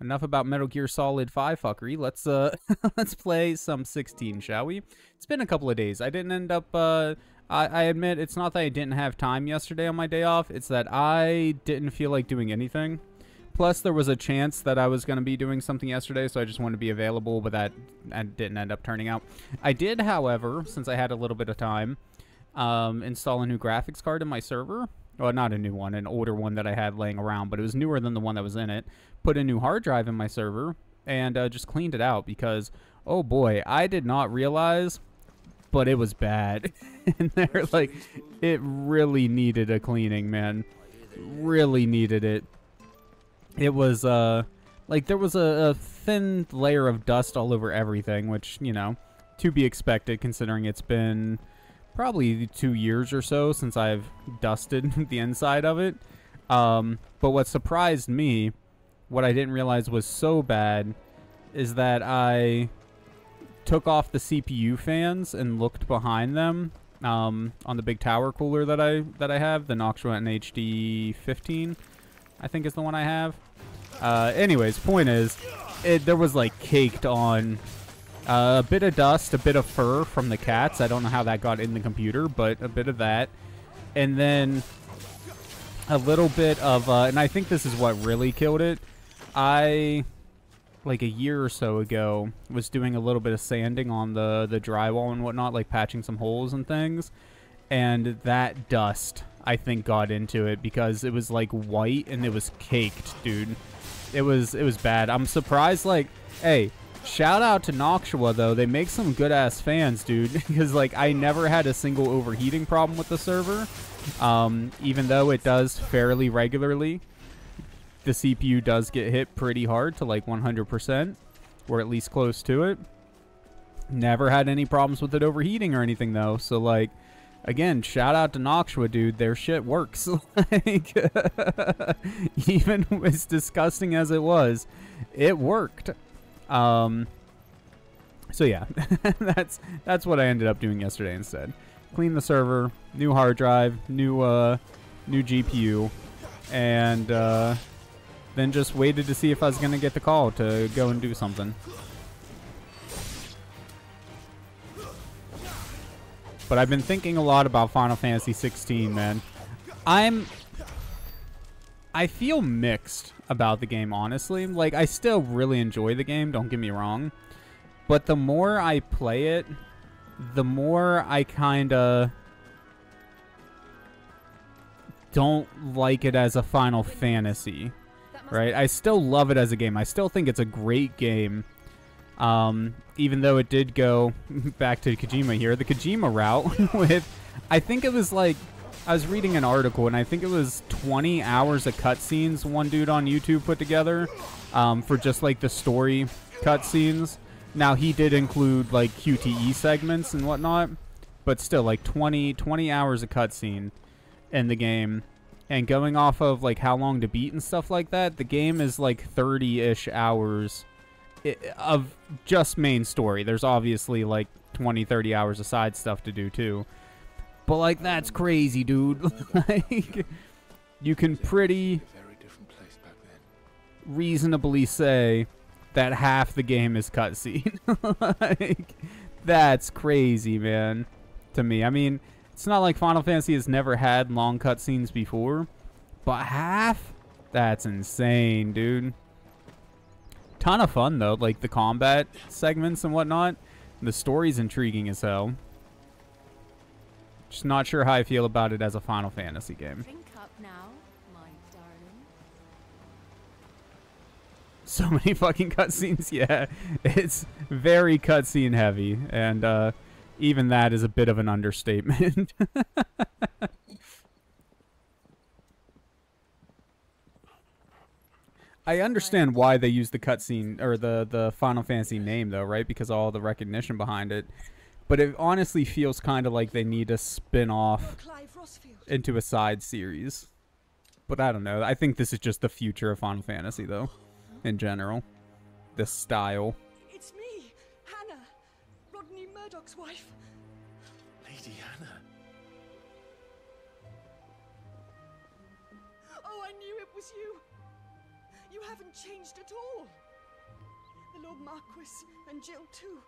enough about Metal Gear Solid 5 fuckery. Let's uh let's play some 16, shall we? It's been a couple of days. I didn't end up uh I, I admit it's not that I didn't have time yesterday on my day off, it's that I didn't feel like doing anything. Plus there was a chance that I was going to be doing something yesterday, so I just wanted to be available, but that, didn't end up turning out. I did, however, since I had a little bit of time, um, install a new graphics card in my server well, not a new one, an older one that I had laying around, but it was newer than the one that was in it. Put a new hard drive in my server and uh, just cleaned it out because, oh boy, I did not realize, but it was bad. and there, like, it really needed a cleaning, man. Really needed it. It was, uh, like, there was a, a thin layer of dust all over everything, which, you know, to be expected considering it's been probably two years or so since I've dusted the inside of it. Um, but what surprised me, what I didn't realize was so bad, is that I took off the CPU fans and looked behind them um, on the big tower cooler that I that I have, the Noctua NHD 15, I think is the one I have. Uh, anyways, point is, it, there was like caked on uh, a bit of dust, a bit of fur from the cats. I don't know how that got in the computer, but a bit of that. And then a little bit of, uh, and I think this is what really killed it. I, like a year or so ago, was doing a little bit of sanding on the, the drywall and whatnot, like patching some holes and things. And that dust, I think, got into it because it was like white and it was caked, dude. It was, it was bad. I'm surprised, like, hey, Shout out to Noctua though. They make some good ass fans, dude. Because like I never had a single overheating problem with the server. Um, even though it does fairly regularly. The CPU does get hit pretty hard to like 100%. Or at least close to it. Never had any problems with it overheating or anything though. So like, again, shout out to Noctua, dude. Their shit works. like, even as disgusting as it was, it worked. Um, so yeah, that's that's what I ended up doing yesterday instead. Clean the server, new hard drive, new uh, new GPU, and uh, then just waited to see if I was gonna get the call to go and do something. But I've been thinking a lot about Final Fantasy 16, man. I'm I feel mixed about the game, honestly. Like, I still really enjoy the game, don't get me wrong. But the more I play it, the more I kind of don't like it as a Final Fantasy, right? I still love it as a game. I still think it's a great game. Um, even though it did go back to Kojima here, the Kojima route with, I think it was like I was reading an article, and I think it was 20 hours of cutscenes one dude on YouTube put together um, for just like the story cutscenes. Now he did include like QTE segments and whatnot, but still like 20 20 hours of cutscene in the game. And going off of like how long to beat and stuff like that, the game is like 30-ish hours of just main story. There's obviously like 20 30 hours of side stuff to do too. But like that's crazy, dude. like you can pretty reasonably say that half the game is cutscene. like that's crazy, man. To me, I mean, it's not like Final Fantasy has never had long cutscenes before, but half? That's insane, dude. Ton of fun though, like the combat segments and whatnot. The story's intriguing as hell. Just not sure how I feel about it as a Final Fantasy game. Now, so many fucking cutscenes, yeah. It's very cutscene heavy, and uh, even that is a bit of an understatement. I understand why they use the cutscene or the the Final Fantasy name though, right? Because all the recognition behind it. But it honestly feels kind of like they need to spin off into a side series. But I don't know. I think this is just the future of Final Fantasy, though, in general. This style. It's me, Hannah, Rodney Murdoch's wife. Lady Hannah. Oh, I knew it was you. You haven't changed at all. The Lord Marquis and Jill, too.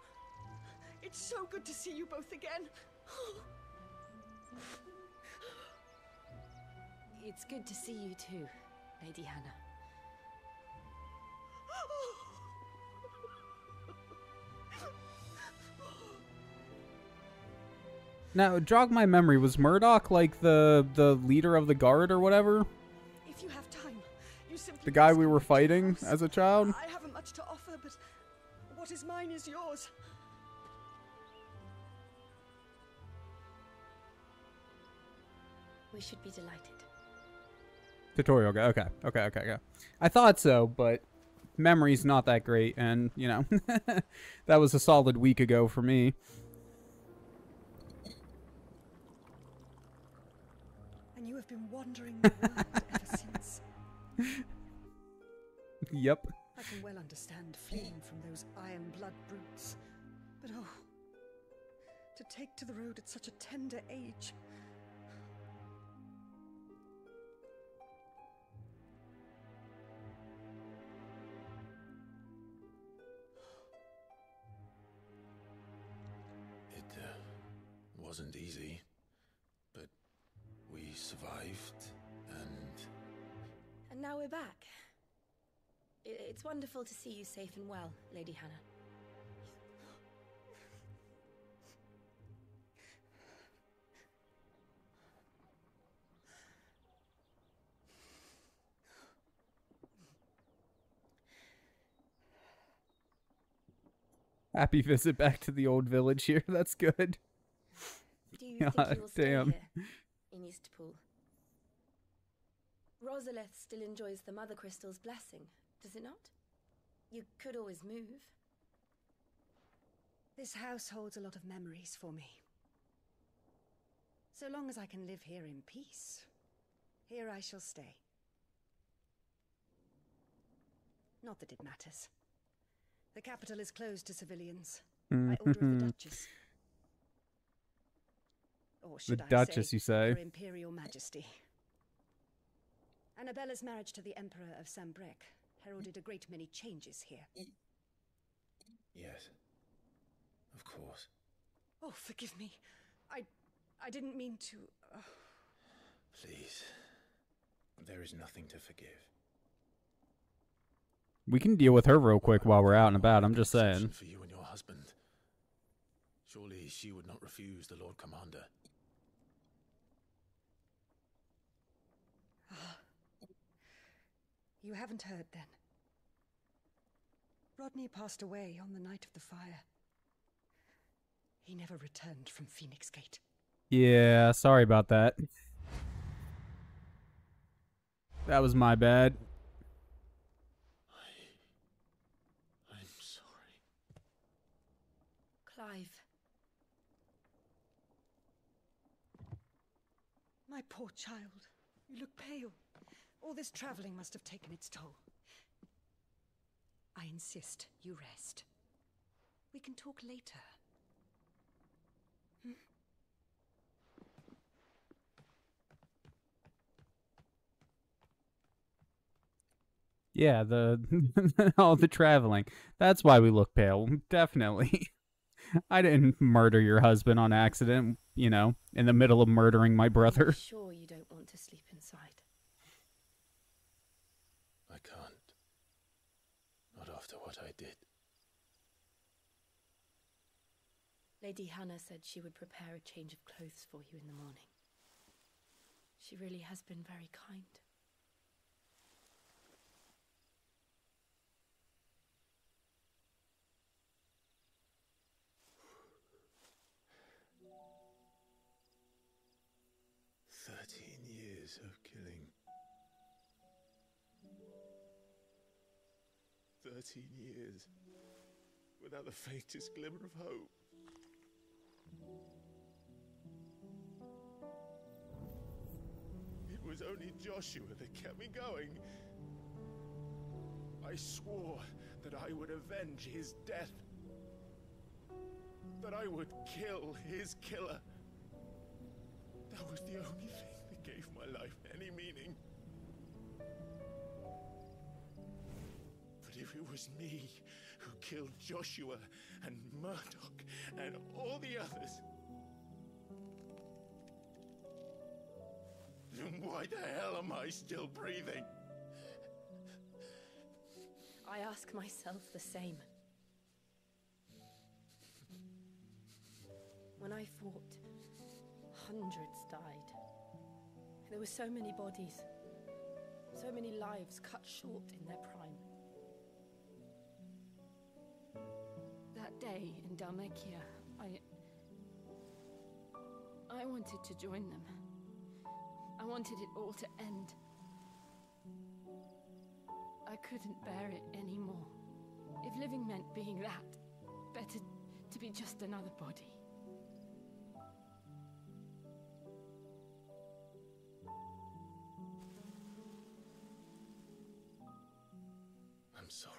It's so good to see you both again. It's good to see you too, Lady Hannah. Now, jog my memory. Was Murdoch like the the leader of the guard or whatever? If you have time, you simply The guy we were fighting as a child? I haven't much to offer, but what is mine is yours. We should be delighted. Tutorial guy. Okay, okay, okay, okay. I thought so, but memory's not that great, and you know, that was a solid week ago for me. And you have been wandering the world ever since. Yep. I can well understand fleeing from those iron blood brutes. But oh, to take to the road at such a tender age. Wasn't easy, but we survived, and And now we're back. It's wonderful to see you safe and well, Lady Hannah. Happy visit back to the old village here. That's good. Do you God think oh, you will stay damn. here in Eastpool? Rosalith still enjoys the Mother Crystal's blessing, does it not? You could always move. This house holds a lot of memories for me. So long as I can live here in peace, here I shall stay. Not that it matters. The capital is closed to civilians by mm. order of the Duchess. Or should I Duchess, say, you say? Her Imperial Majesty. Annabella's marriage to the Emperor of Sanbreque heralded a great many changes here. yes, of course. Oh, forgive me. I, I didn't mean to. Uh, Please, there is nothing to forgive. We can deal with her real quick while we're out and about. I'm just saying. For you and your husband. Surely she would not refuse the Lord Commander. You haven't heard then. Rodney passed away on the night of the fire. He never returned from Phoenix Gate. Yeah, sorry about that. That was my bad. I'm sorry. Clive, My poor child. You look pale. All this traveling must have taken its toll. I insist you rest. We can talk later. Hmm? Yeah, the all the traveling. That's why we look pale. Definitely. I didn't murder your husband on accident, you know, in the middle of murdering my are you brother. sure you don't want to sleep inside? I can't. Not after what I did. Lady Hannah said she would prepare a change of clothes for you in the morning. She really has been very kind. Thirteen 13 years without the faintest glimmer of hope. It was only Joshua that kept me going. I swore that I would avenge his death, that I would kill his killer. That was the only thing that gave my life any meaning. If it was me who killed Joshua and Murdoch and all the others, then why the hell am I still breathing? I ask myself the same. When I fought, hundreds died. There were so many bodies, so many lives cut short in their prime. That day in Dalmekia, I. I wanted to join them. I wanted it all to end. I couldn't bear it anymore. If living meant being that, better to be just another body. I'm sorry.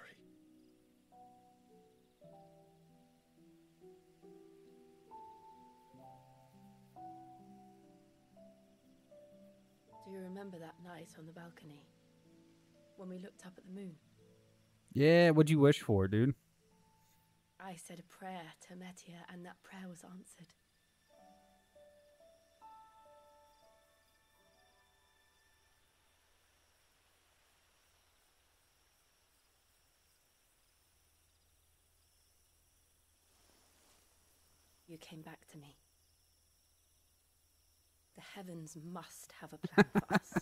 You remember that night on the balcony? When we looked up at the moon? Yeah, what'd you wish for, dude? I said a prayer to Metia, and that prayer was answered. You came back to me. The heavens must have a plan for us.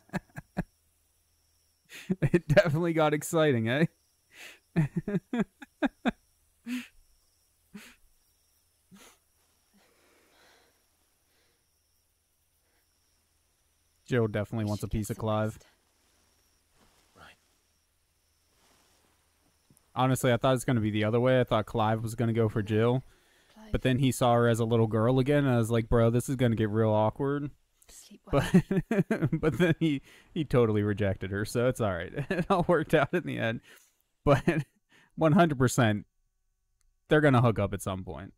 it definitely got exciting, eh? Joe definitely wants a piece of Clive. Right. Honestly, I thought it was going to be the other way. I thought Clive was going to go for Jill, but then he saw her as a little girl again, and I was like, bro, this is going to get real awkward. Sleep well. But but then he he totally rejected her, so it's all right. It all worked out in the end. But 100%, they're going to hook up at some point.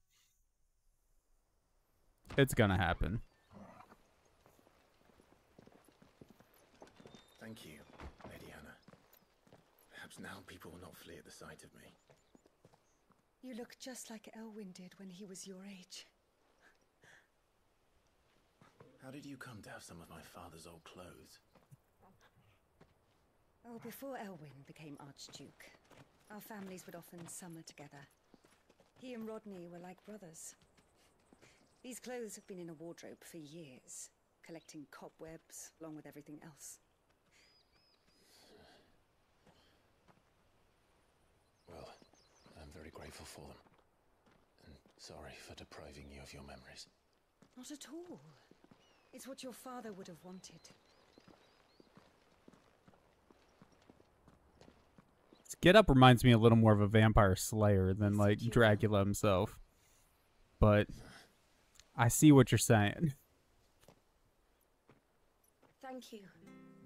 It's going to happen. Thank you, Lady Hannah. Perhaps now people will not flee at the sight of me. You look just like Elwyn did when he was your age. How did you come to have some of my father's old clothes? Oh, before Elwyn became Archduke, our families would often summer together. He and Rodney were like brothers. These clothes have been in a wardrobe for years, collecting cobwebs along with everything else. Well, I'm very grateful for them. And sorry for depriving you of your memories. Not at all. It's what your father would have wanted. Get Up reminds me a little more of a vampire slayer than like. Dracula himself. But I see what you're saying. Thank you,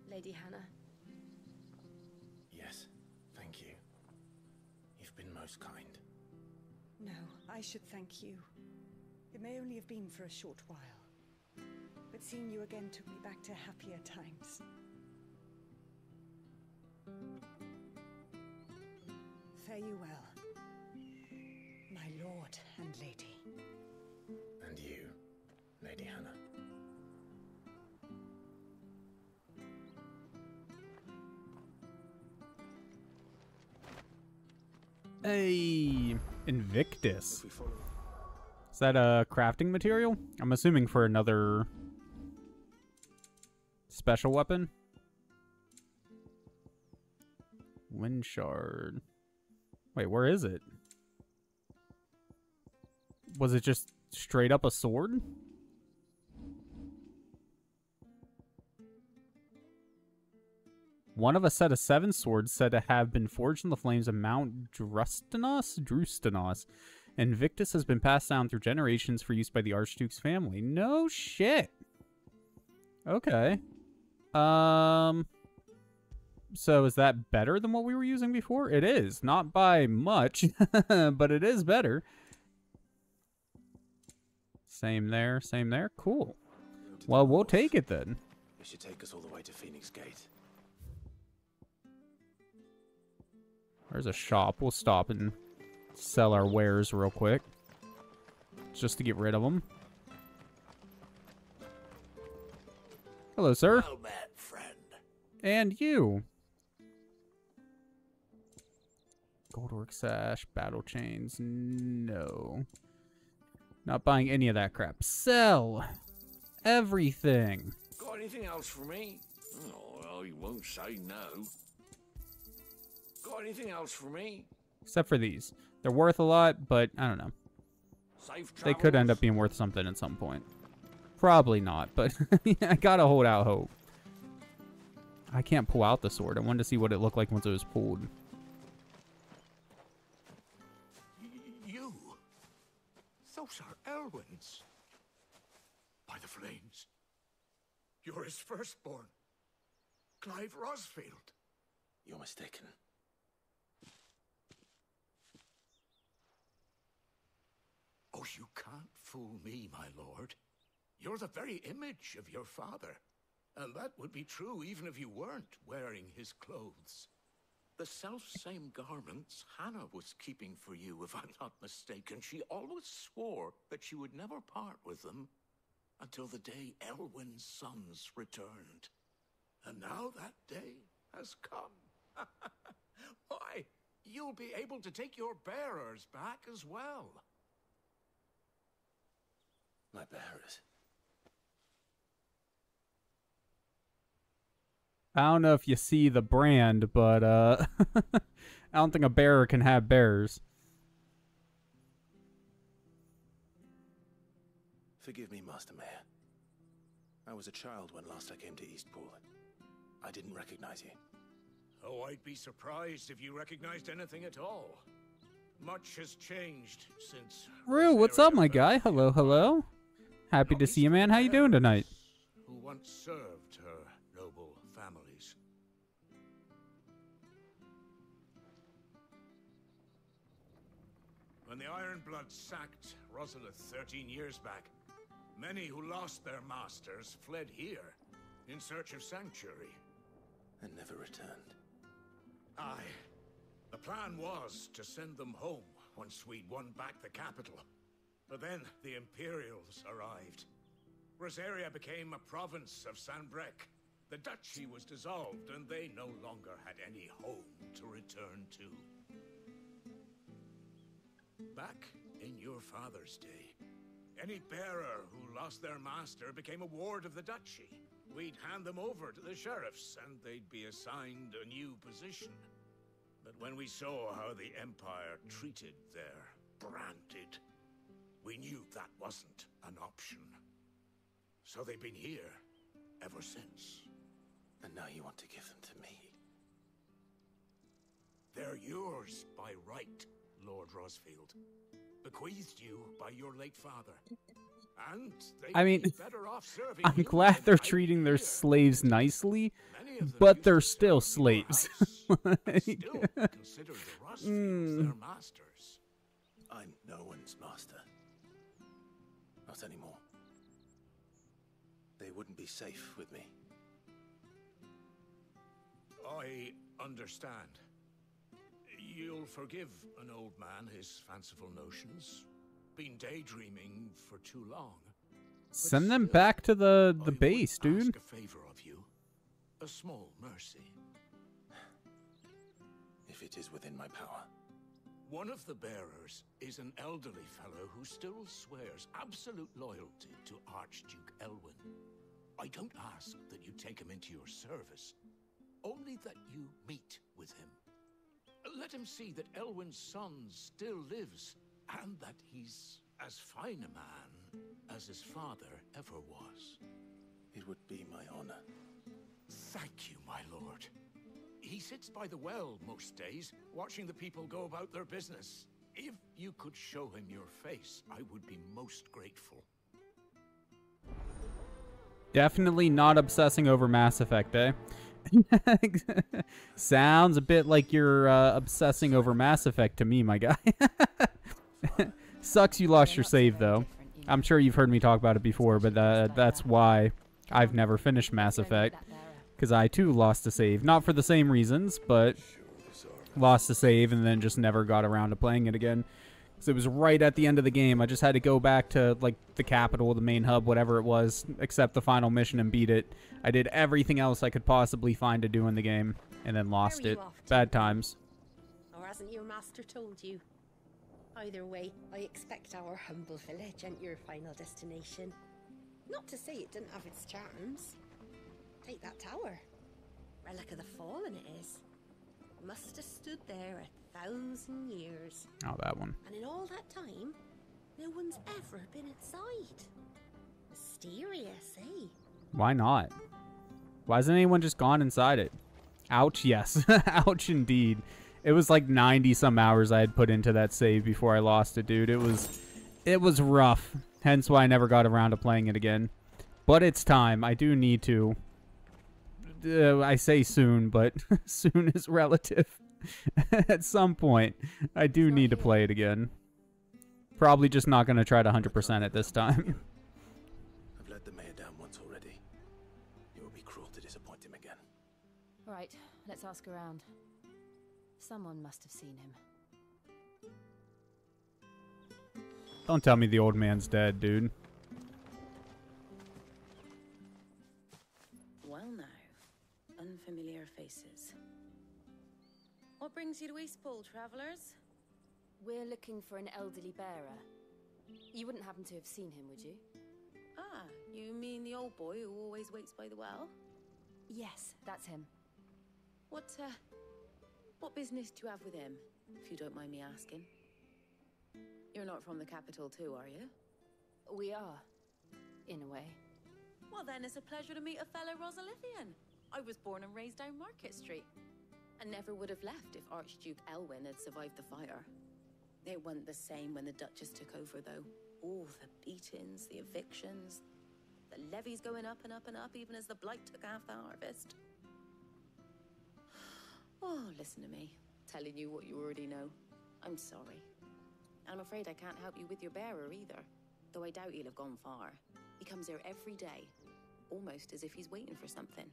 Lady Hannah. Yes, thank you. You've been most kind. No, I should thank you. It may only have been for a short while. But seeing you again took me back to happier times. Fare you well, my lord and lady. And you, Lady Hannah. Hey, Invictus. If we follow Is that a crafting material? I'm assuming for another special weapon. Wind shard. Wait, where is it? Was it just straight up a sword? One of a set of seven swords said to have been forged in the flames of Mount Drustanos? Drustanos. Invictus has been passed down through generations for use by the Archduke's family. No shit. Okay. Um. So is that better than what we were using before? It is. Not by much, but it is better. Same there, same there. Cool. Well, we'll take it then. It should take us all the way to Phoenix Gate. There's a shop. We'll stop and sell our wares real quick. Just to get rid of them. Hello, sir. Well. And you. Goldwork sash, battle chains. No. Not buying any of that crap. Sell everything. Got anything else for me? Oh, well, you won't say no. Got anything else for me? Except for these. They're worth a lot, but I don't know. Safe They could end up being worth something at some point. Probably not, but I gotta hold out hope. I can't pull out the sword. I wanted to see what it looked like once it was pulled. You? Those are Elwyn's. By the flames. You're his firstborn. Clive Rosfield. You're mistaken. Oh, you can't fool me, my lord. You're the very image of your father. And that would be true even if you weren't wearing his clothes. The self-same garments Hannah was keeping for you, if I'm not mistaken. She always swore that she would never part with them until the day Elwyn's sons returned. And now that day has come. Why, you'll be able to take your bearers back as well. My bearers. I don't know if you see the brand, but uh I don't think a bearer can have bears. Forgive me, Master Mayor. I was a child when last I came to Eastpool. I didn't recognize you. Oh, I'd be surprised if you recognized anything at all. Much has changed since. Rue, what's up, my guy? Hello, hello. Happy Not to see you, man. How you doing tonight? Who once served her Ironbloods sacked Rosalith 13 years back, many who lost their masters fled here in search of sanctuary. And never returned. Aye. The plan was to send them home once we'd won back the capital. But then the Imperials arrived. Rosaria became a province of Sanbreque. The duchy was dissolved, and they no longer had any home to return to. Back in your father's day, any bearer who lost their master became a ward of the duchy. We'd hand them over to the sheriffs, and they'd be assigned a new position. But when we saw how the Empire treated their branded, we knew that wasn't an option. So they've been here ever since. And now you want to give them to me. They're yours by right, Lord Rosfield. Bequeathed you by your late father. And I mean, better off serving I'm glad they're treating their here. slaves nicely, Many of them but they're still serve in your slaves. Like- still consider the Rosfields Mm. their masters. I'm no one's master. Not anymore. They wouldn't be safe with me. I understand. You'll forgive an old man his fanciful notions. Been daydreaming for too long. Send them back to the the would base, dude. Ask a favor of you. A small mercy. If it is within my power. One of the bearers is an elderly fellow who still swears absolute loyalty to Archduke Elwyn. I don't ask that you take him into your service, only that you meet with him. Let him see that Elwyn's son still lives, and that he's as fine a man as his father ever was. It would be my honor. Thank you, my lord. He sits by the well most days, watching the people go about their business. If you could show him your face, I would be most grateful. Definitely not obsessing over Mass Effect, eh? Sounds a bit like you're uh, obsessing over Mass Effect to me, my guy. Sucks you lost your save, though. I'm sure you've heard me talk about it before, but uh, that's why I've never finished Mass Effect. Because I, too, lost a save. Not for the same reasons, but lost a save and then just never got around to playing it again. Because it was right at the end of the game. I just had to go back to like the capital, the main hub, whatever it was, except the final mission and beat it. I did everything else I could possibly find to do in the game and then lost it. Bad times. Or hasn't your master told you? Either way, I expect our humble village ain't your final destination. Not to say it didn't have its charms. Take that tower. Relic of the Fallen it is. Must have stood there a thousand years. Oh, that one. And in all that time, no one's ever been inside. Mysterious, eh? Why not? Why hasn't anyone just gone inside it? Ouch, yes. Ouch indeed. It was like 90 some hours I had put into that save before I lost it, dude. It was it was rough. Hence why I never got around to playing it again. But it's time. I do need to. Uh, I say soon, but soon is relative. At some point, I do need to play it again. Probably just not going to try to 100% at this time. I've let the mayor down once already. It would be cruel to disappoint him again. Right, let's ask around. Someone must have seen him. Don't tell me the old man's dead, dude. Well now, unfamiliar faces. What brings you to Eastpool, travellers? We're looking for an elderly bearer. You wouldn't happen to have seen him, would you? Ah, you mean the old boy who always waits by the well? Yes, that's him. What, uh, what business do you have with him, if you don't mind me asking? You're not from the capital too, are you? We are, in a way. Well then, it's a pleasure to meet a fellow Rosalithian. I was born and raised down Market Street. And never would have left if Archduke Elwyn had survived the fire. It wasn't the same when the Duchess took over, though. All the beatings, the evictions, the levies going up and up and up, even as the blight took half the harvest. Oh, listen to me, telling you what you already know. I'm sorry. I'm afraid I can't help you with your bearer either, though I doubt he'll have gone far. He comes here every day, almost as if he's waiting for something.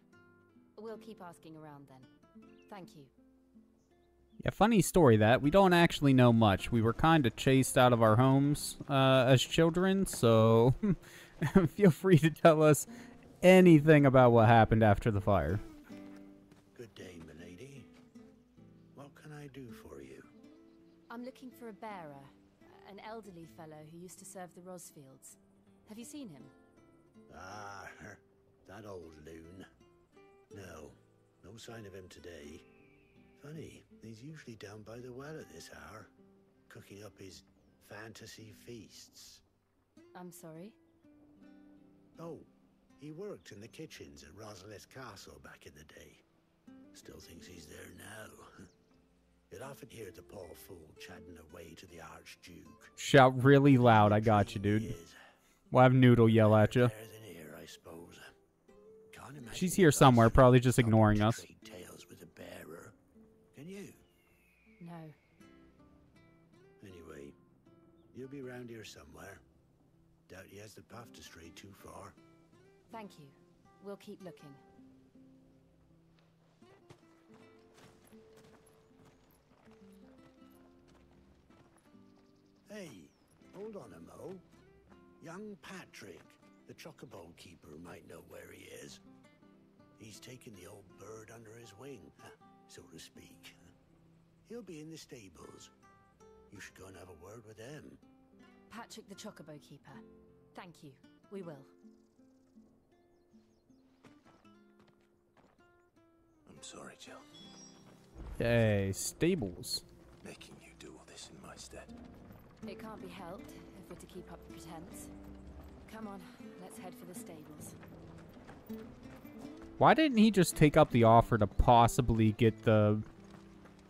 We'll keep asking around then. Thank you. Yeah, funny story that. We don't actually know much. We were kind of chased out of our homes uh, as children, so feel free to tell us anything about what happened after the fire. Good day, milady. What can I do for you? I'm looking for a bearer, an elderly fellow who used to serve the Rosfields. Have you seen him? Ah, that old loon. No, no sign of him today. Funny, he's usually down by the well at this hour, cooking up his fantasy feasts. I'm sorry. Oh, he worked in the kitchens at Rosalith Castle back in the day. Still thinks he's there now. You'd often hear the poor fool chatting away to the Archduke. Shout really loud. I got you, dude. he is. We'll have Noodle yell at you. Better than here, I suppose. Can't imagine She's here somewhere, probably just ignoring us. tales with a bearer. Can you? No. Anyway, you'll be round here somewhere. Doubt he has the path to stray too far. Thank you. We'll keep looking. Hey, hold on a mo. Young Patrick, the chocobo keeper, might know where he is. He's taken the old bird under his wing, so to speak. He'll be in the stables. You should go and have a word with them. Patrick the Chocobo Keeper. Thank you. We will. I'm sorry, Jill. Yay, stables. Making you do all this in my stead. It can't be helped if we're to keep up the pretense. Come on, let's head for the stables. Why didn't he just take up the offer to possibly get the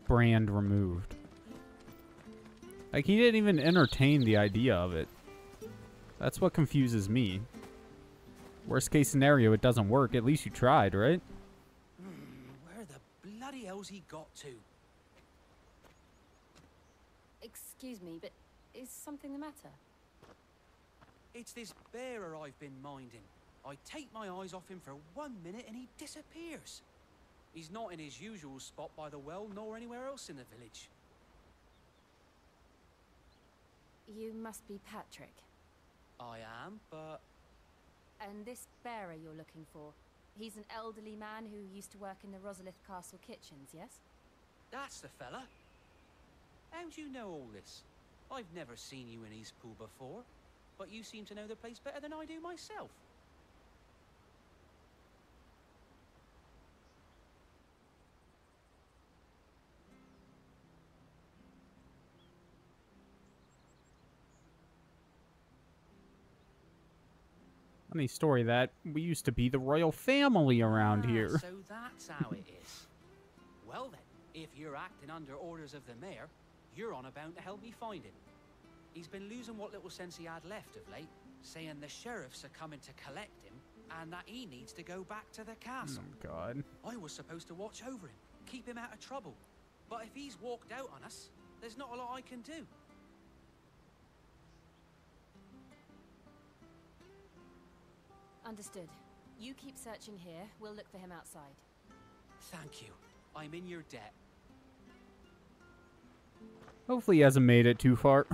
brand removed? Like, he didn't even entertain the idea of it. That's what confuses me. Worst case scenario, it doesn't work. At least you tried, right? Hmm, where the bloody hell's he got to? Excuse me, but is something the matter? It's this bearer I've been minding. I take my eyes off him for one minute and he disappears. He's not in his usual spot by the well, nor anywhere else in the village. You must be Patrick. I am, but And this bearer you're looking for, he's an elderly man who used to work in the Rosalith Castle kitchens, yes? that's the fella. How'd you know all this? I've never seen you in Eastpool before, but you seem to know the place better than I do myself. Funny story that we used to be the royal family around Ah, here. So that's how it is. Well then, if you're acting under orders of the mayor, you're on about to help me find him. He's been losing what little sense he had left of late, saying the sheriffs are coming to collect him and that he needs to go back to the castle. Oh god. I was supposed to watch over him, keep him out of trouble. But if he's walked out on us, there's not a lot I can do. Understood. You keep searching here, we'll look for him outside. Thank you. I'm in your debt. Hopefully he hasn't made it too far.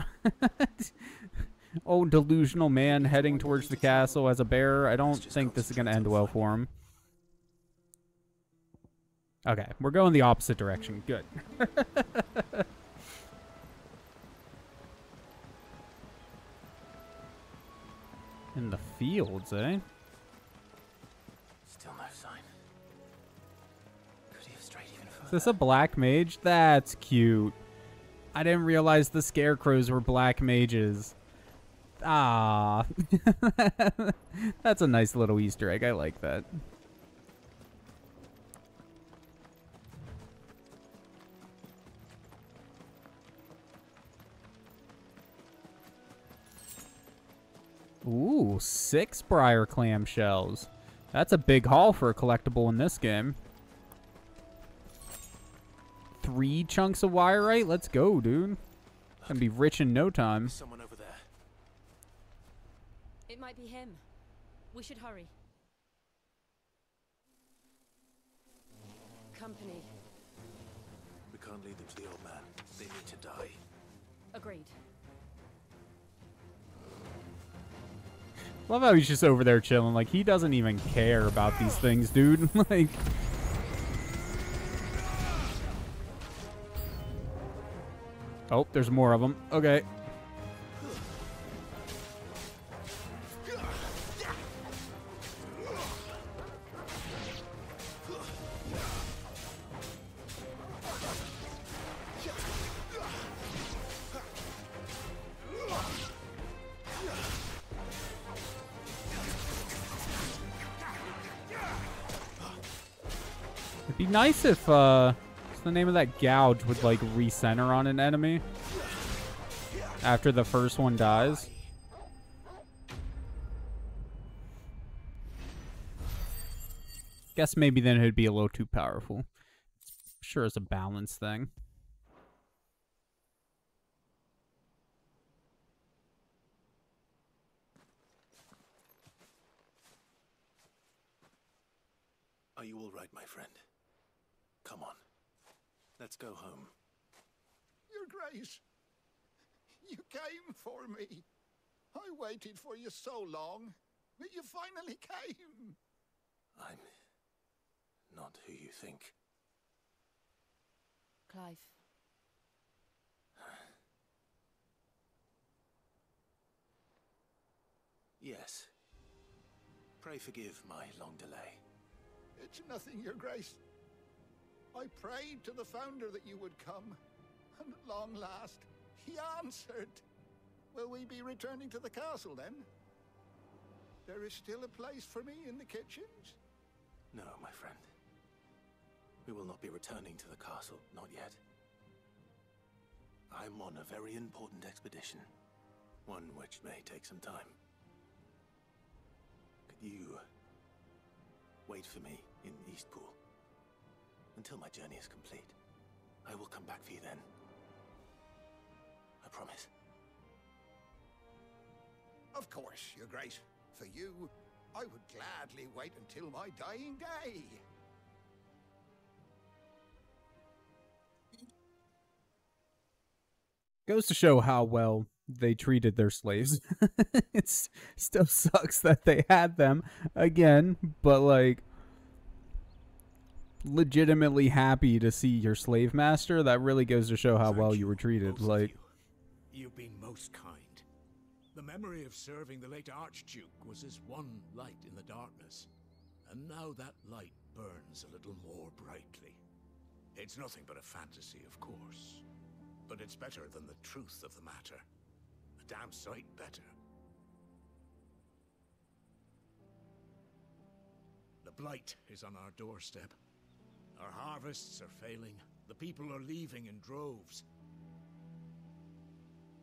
oh, delusional man heading towards the castle as a bearer. I don't think this is going to end well for him. Okay, we're going the opposite direction. Good. In the fields, eh? Is this a black mage? That's cute. I didn't realize the scarecrows were black mages. Ah, that's a nice little Easter egg. I like that. Ooh, six briar clam shells. That's a big haul for a collectible in this game. Three chunks of wire right? Let's go, dude. Gonna be rich in no time. Someone over there. It might be him. We should hurry. Company. We can't lead them to the old man. They need to die. Agreed. Love how he's just over there chilling. Like, he doesn't even care about these things, dude. like. Oh, there's more of them. Okay. It'd be nice if, uh, the name of that gouge would, like, recenter on an enemy after the first one dies. Guess maybe then it'd be a little too powerful. Sure, it's a balance thing. Are you all right, my friend? Come on. Let's go home. Your Grace, you came for me. I waited for you so long, but you finally came. I'm not who you think. Clive. Yes. Pray forgive my long delay. It's nothing, Your Grace. I prayed to the Founder that you would come, and at long last, he answered. Will we be returning to the castle then? There is still a place for me in the kitchens? No, my friend. We will not be returning to the castle, not yet. I'm on a very important expedition. One which may take some time. Could you wait for me in Eastpool until my journey is complete. I will come back for you then. I promise. Of course, Your Grace. For you, I would gladly wait until my dying day. Goes to show how well they treated their slaves. it still sucks that they had them again, but like legitimately happy to see your slave master. That really goes to show how well you were treated. Like, you. You've been most kind. The memory of serving the late Archduke was as one light in the darkness, and now that light burns a little more brightly. It's nothing but a fantasy, of course, but it's better than the truth of the matter. A damn sight better. The blight is on our doorstep. Our harvests are failing. The people are leaving in droves.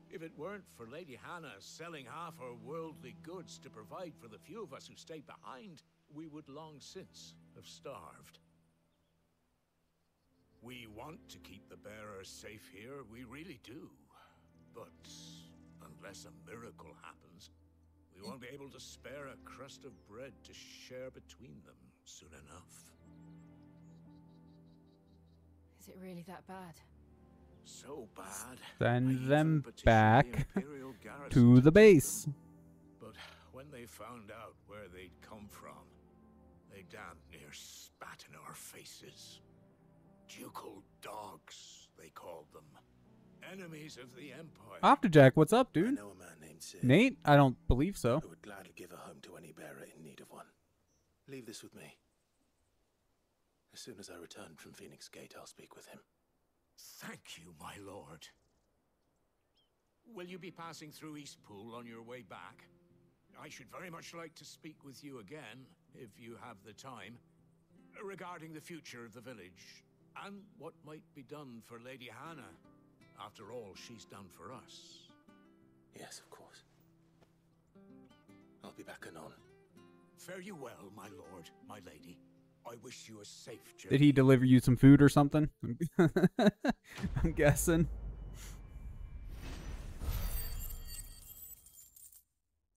If it weren't for Lady Hannah selling half her worldly goods to provide for the few of us who stayed behind, we would long since have starved. We want to keep the bearers safe here, we really do. But unless a miracle happens, we won't be able to spare a crust of bread to share between them soon enough. Is it really that bad? So bad. Send them petitioned the back to the base. But when they found out where they'd come from, they damn near spat in our faces. Ducal dogs, they called them. Enemies of the Empire. Afterjack, what's up, I dude? know a man named Cid Nate? I don't believe so. who would gladly give a home to any bearer in need of one. Leave this with me. As soon as I return from Phoenix Gate, I'll speak with him. Thank you, my lord. Will you be passing through Eastpool on your way back? I should very much like to speak with you again, if you have the time, regarding the future of the village and what might be done for Lady Hannah. After all, she's done for us. Yes, of course. I'll be back anon. Fare you well, my lord, my lady. I wish you a safe journey. Did he deliver you some food or something? I'm guessing.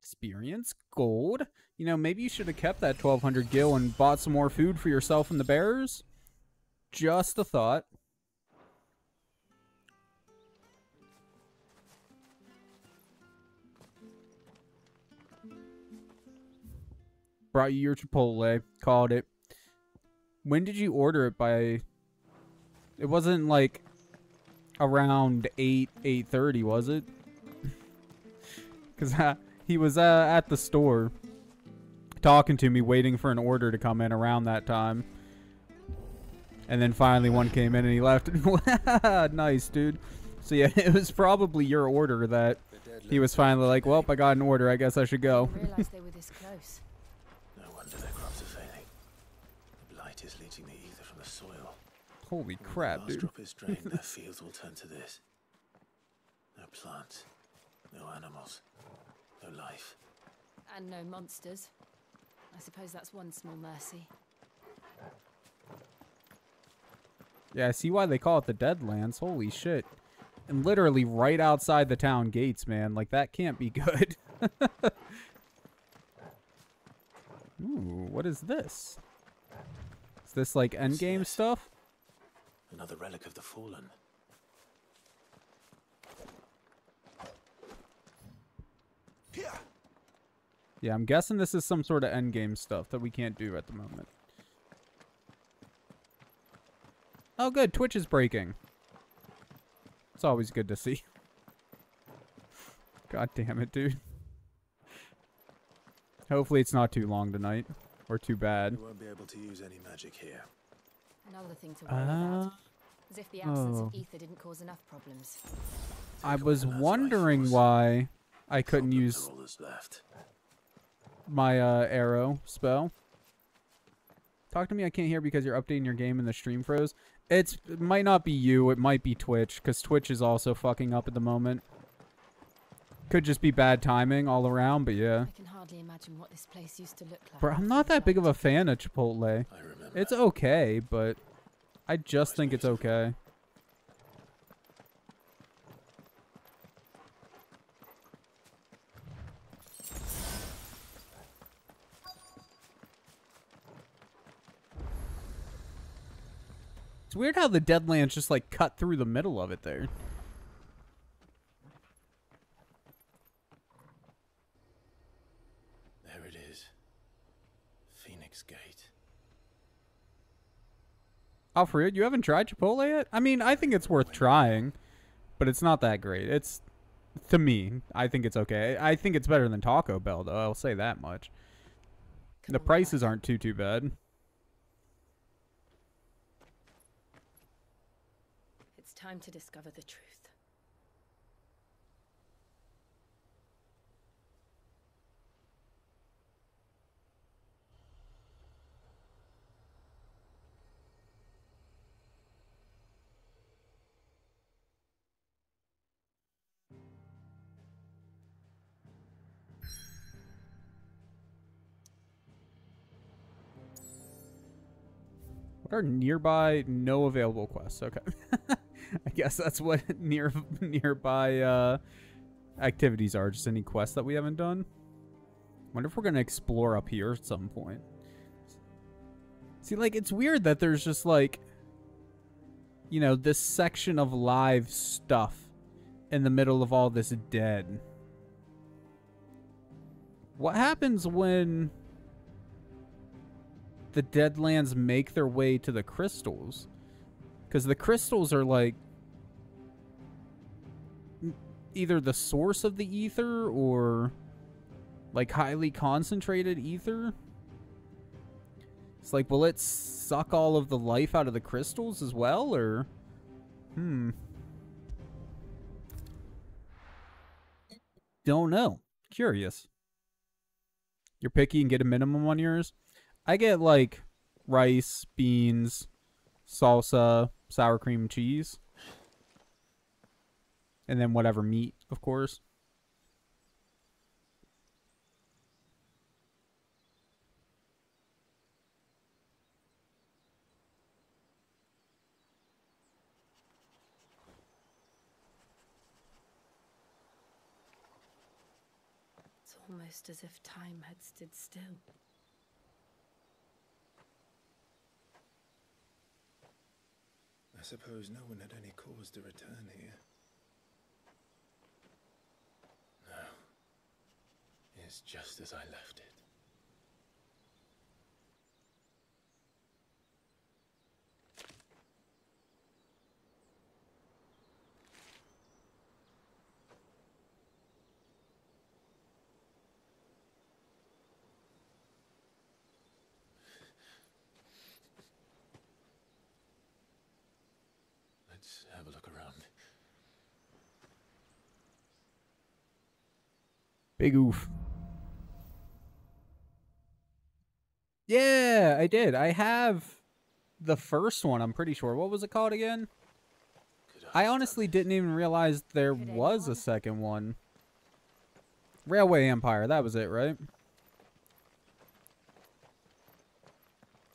Experience gold. You know, maybe you should have kept that 1200 gil and bought some more food for yourself and the bearers. Just a thought. Brought you your Chipotle. Called it. When did you order it by? It wasn't like around eight eight thirty, was it? Because uh, he was uh, at the store talking to me, waiting for an order to come in around that time. And then finally one came in and he left. nice, dude. So yeah, it was probably your order that he was finally like, "Well, I got an order. I guess I should go." Didn't realize they were this close. No wonder their crops are failing. The blight is leaching the ether from the soil. Holy When the crap, last dude! drop is drained, their fields will turn to this. No plants, no animals, no life. And no monsters. I suppose that's one small mercy. Yeah, I see why they call it the Deadlands. Holy shit. And literally right outside the town gates, man. Like, that can't be good. Ooh, what is this? Is this like endgame stuff? Another relic of the fallen. Yeah, I'm guessing this is some sort of endgame stuff that we can't do at the moment. Oh, good. Twitch is breaking. It's always good to see. God damn it, dude. Hopefully it's not too long tonight. Or too bad. You won't be able to use any magic here. Another thing to worry Uh, about. As if the absence oh. of ether didn't cause enough problems. I was the lad's life wondering why I couldn't use are all that's left. my uh, arrow spell. Talk to me. I can't hear because you're updating your game and the stream froze. It's it might not be you. It might be Twitch because Twitch is also fucking up at the moment. Could just be bad timing all around, but yeah. I can hardly imagine what this place used to look like. Bro, I'm not that big of a fan of Chipotle. I remember. It's okay, but I just think it's okay. It's weird how the Deadlands just like cut through the middle of it there. Phoenix Gate. Alfred, you haven't tried Chipotle yet? I mean, I think it's worth trying, but it's not that great. It's to me, I think it's okay. I think it's better than Taco Bell, though. I'll say that much. The prices aren't too too bad. It's time to discover the truth. What are nearby no available quests? Okay. I guess that's what near nearby uh, activities are. Just any quests that we haven't done. Wonder if we're gonna explore up here at some point. See, like it's weird that there's just like, you know, this section of live stuff in the middle of all this dead. What happens when the Deadlands make their way to the crystals. Because the crystals are like either the source of the ether or like highly concentrated ether. It's like, will it suck all of the life out of the crystals as well, or hmm? Don't know. Curious. You're picky and get a minimum on yours. I get like rice, beans, salsa, sour cream cheese. And then whatever meat, of course. It's almost as if time had stood still. Suppose no one had any cause to return here. No. It's just as I left it. Let's have a look around. Big oof. Yeah, I did. I have the first one, I'm pretty sure. What was it called again? I honestly didn't even realize there was a second one. Railway Empire, that was it, right?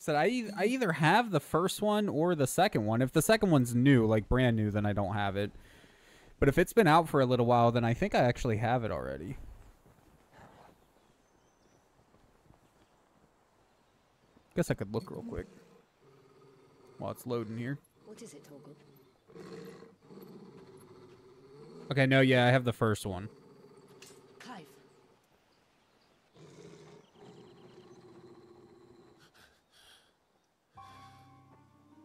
Said I I mm-hmm. either have the first one or the second one. If the second one's new, like brand new, then I don't have it. But if it's been out for a little while, then I think I actually have it already. Guess I could look real quick while it's loading here. What is it, Torgal? Okay, no, yeah, I have the first one.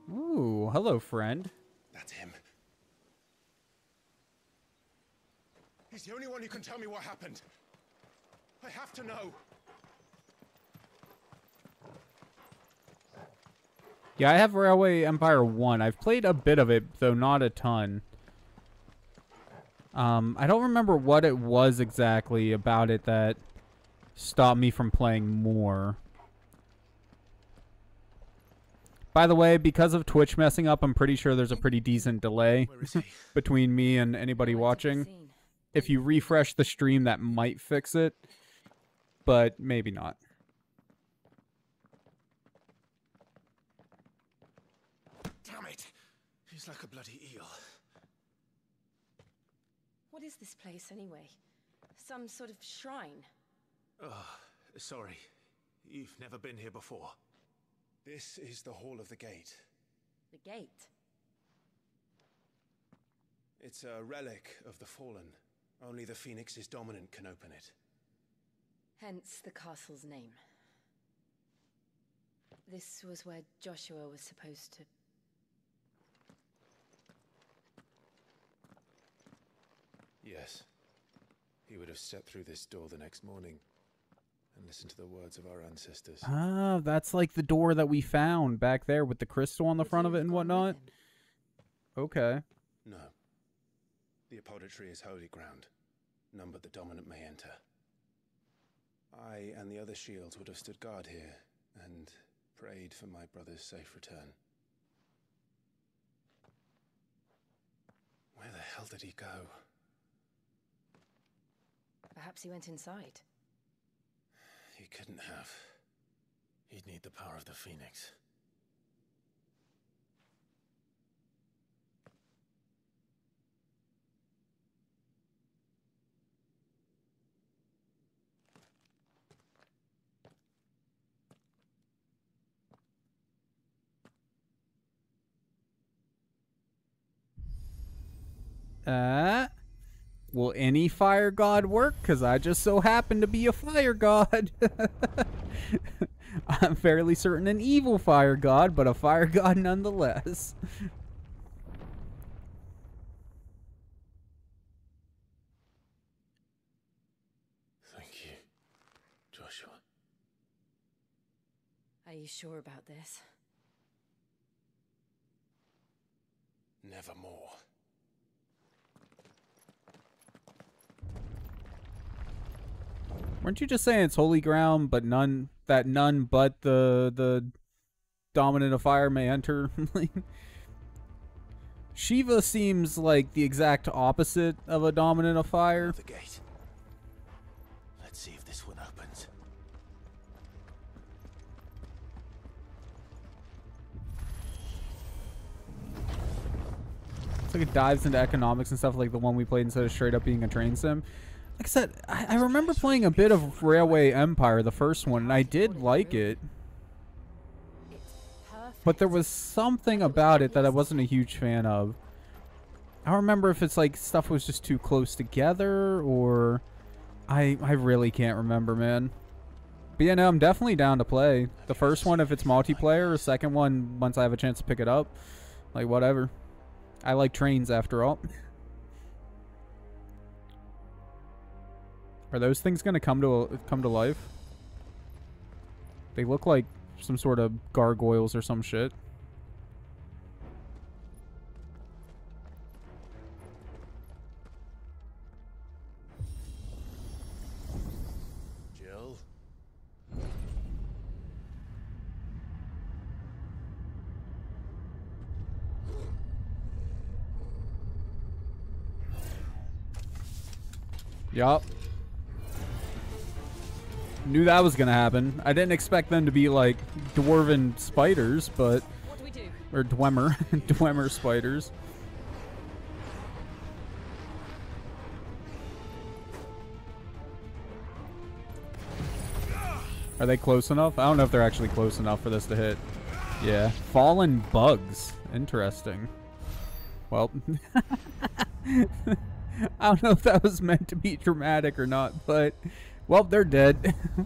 Ooh, hello, friend. That's him. He's the only one who can tell me what happened. I have to know. Yeah, I have Railway Empire 1. I've played a bit of it, though not a ton. Um, I don't remember what it was exactly about it that stopped me from playing more. By the way, because of Twitch messing up, I'm pretty sure there's a pretty decent delay Where is he? between me and anybody Wait to be watching. If you refresh the stream, that might fix it, but maybe not. Damn it! He's like a bloody eel. What is this place anyway? Some sort of shrine? Oh, sorry. You've never been here before. This is the Hall of the Gate. The gate? It's a relic of the fallen. Only the Phoenix's dominant can open it. Hence the castle's name. This was where Joshua was supposed to. Yes. He would have stepped through this door the next morning and listened to the words of our ancestors. Ah, that's like the door that we found back there with the crystal on the Would front of it and gone with whatnot. Okay. No. The apodatory is holy ground. None but the dominant may enter. I and the other shields would have stood guard here and prayed for my brother's safe return. Where the hell did he go? Perhaps he went inside. He couldn't have. He'd need the power of the Phoenix. Uh, will any fire god work? Because I just so happen to be a fire god. I'm fairly certain an evil fire god, but a fire god nonetheless. Thank you, Joshua. Are you sure about this? Nevermore. Weren't you just saying it's holy ground, but none that none but the the dominant of fire may enter? Shiva seems like the exact opposite of a dominant of fire. The gate. Let's see if this one opens. It's like it dives into economics and stuff like the one we played instead of straight up being a train sim. Like I said, I, I remember playing a bit of Railway Empire, the first one, and I did like it. But there was something about it that I wasn't a huge fan of. I don't remember if it's like stuff was just too close together or I I really can't remember, man. But yeah, no, I'm definitely down to play. The first one if it's multiplayer, the second one once I have a chance to pick it up. Like whatever. I like trains after all. Are those things going to come to come to life? They look like some sort of gargoyles or some shit. Jill? Yup. Knew that was gonna happen. I didn't expect them to be like dwarven spiders, but What do we do? or dwemer, dwemer spiders. Are they close enough? I don't know if they're actually close enough for this to hit. Yeah. Fallen bugs. Interesting. Well, I don't know if that was meant to be dramatic or not, but well, they're dead.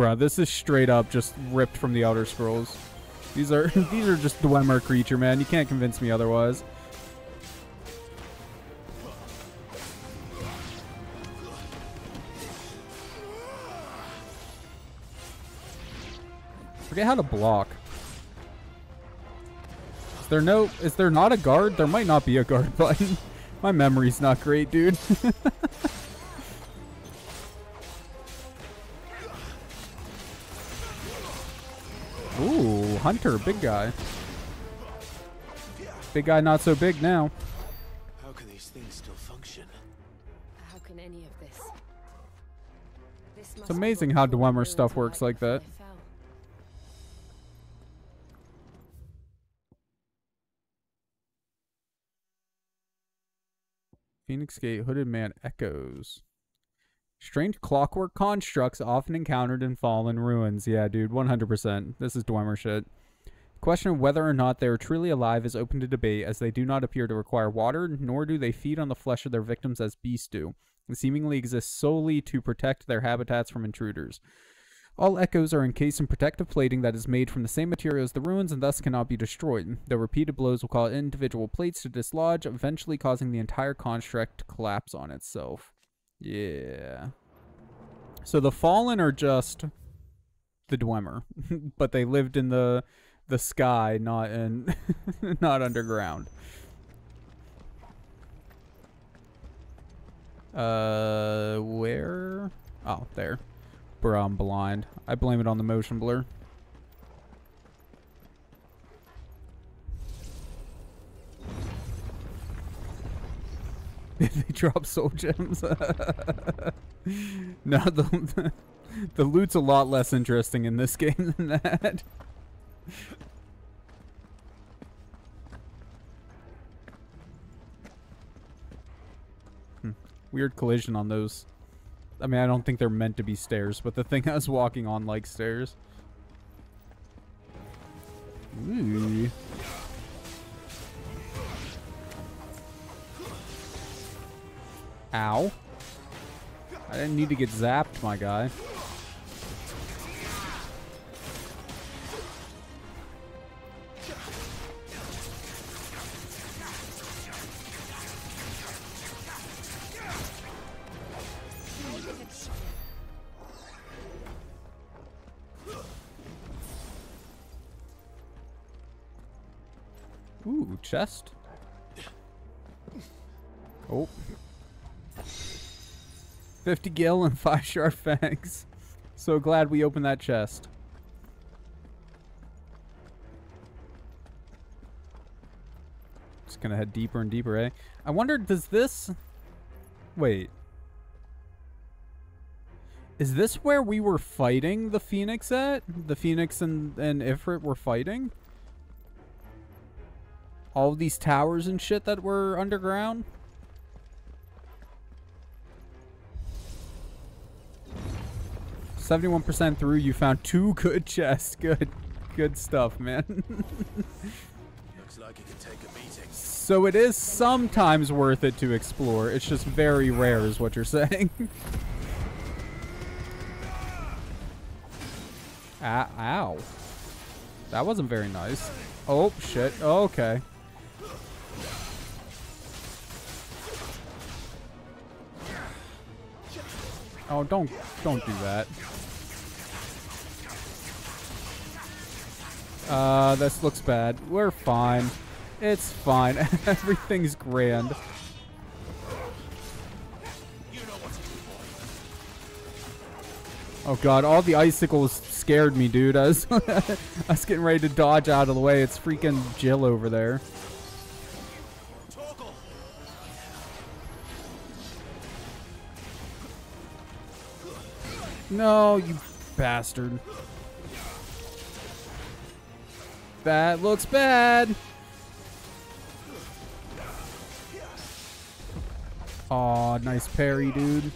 Bruh, this is straight up just ripped from the Elder Scrolls. These are these are just Dwemer creature, man. You can't convince me otherwise. Forget how to block. Is there no is there not a guard? There might not be a guard button. My memory's not great, dude. Ooh, Hunter, big guy. Big guy not so big now. How can these things still function? How can any of this? This It's amazing how Dwemer stuff works like that. Phoenix Gate Hooded Man echoes. Strange clockwork constructs often encountered in fallen ruins. Yeah, dude, 100%. This is Dwemer shit. Question of whether or not they are truly alive is open to debate, as they do not appear to require water, nor do they feed on the flesh of their victims as beasts do, and seemingly exist solely to protect their habitats from intruders. All echoes are encased in protective plating that is made from the same material as the ruins and thus cannot be destroyed, though repeated blows will cause individual plates to dislodge, eventually causing the entire construct to collapse on itself. Yeah. So the Fallen are just the Dwemer, but they lived in the the sky, not in not underground. Uh, where? Oh, there. Bro, I'm blind. I blame it on the motion blur. they drop soul gems. no, the, the loot's a lot less interesting in this game than that. Hmm. Weird collision on those. I mean, I don't think they're meant to be stairs, but the thing I was walking on like stairs. Ooh. Ow. I didn't need to get zapped, my guy. Chest. Oh. 50 gil and 5 sharp fangs. So glad we opened that chest. Just gonna head deeper and deeper, eh? I wonder, does this... Wait. Is this where we were fighting the Phoenix at? The Phoenix and, and Ifrit were fighting? All these towers and shit that were underground? Seventy-one percent through, you found two good chests. Good, good stuff, man. Looks like it could take a beating. so it is sometimes worth it to explore. It's just very rare, is what you're saying. ah, ow. That wasn't very nice. Oh shit. Okay. Oh, don't don't do that. Uh, this looks bad. We're fine. It's fine. Everything's grand. Oh god, all the icicles scared me, dude. I was, I was getting ready to dodge out of the way. It's freaking Jill over there. No, you bastard. That looks bad. Aw, nice parry, dude.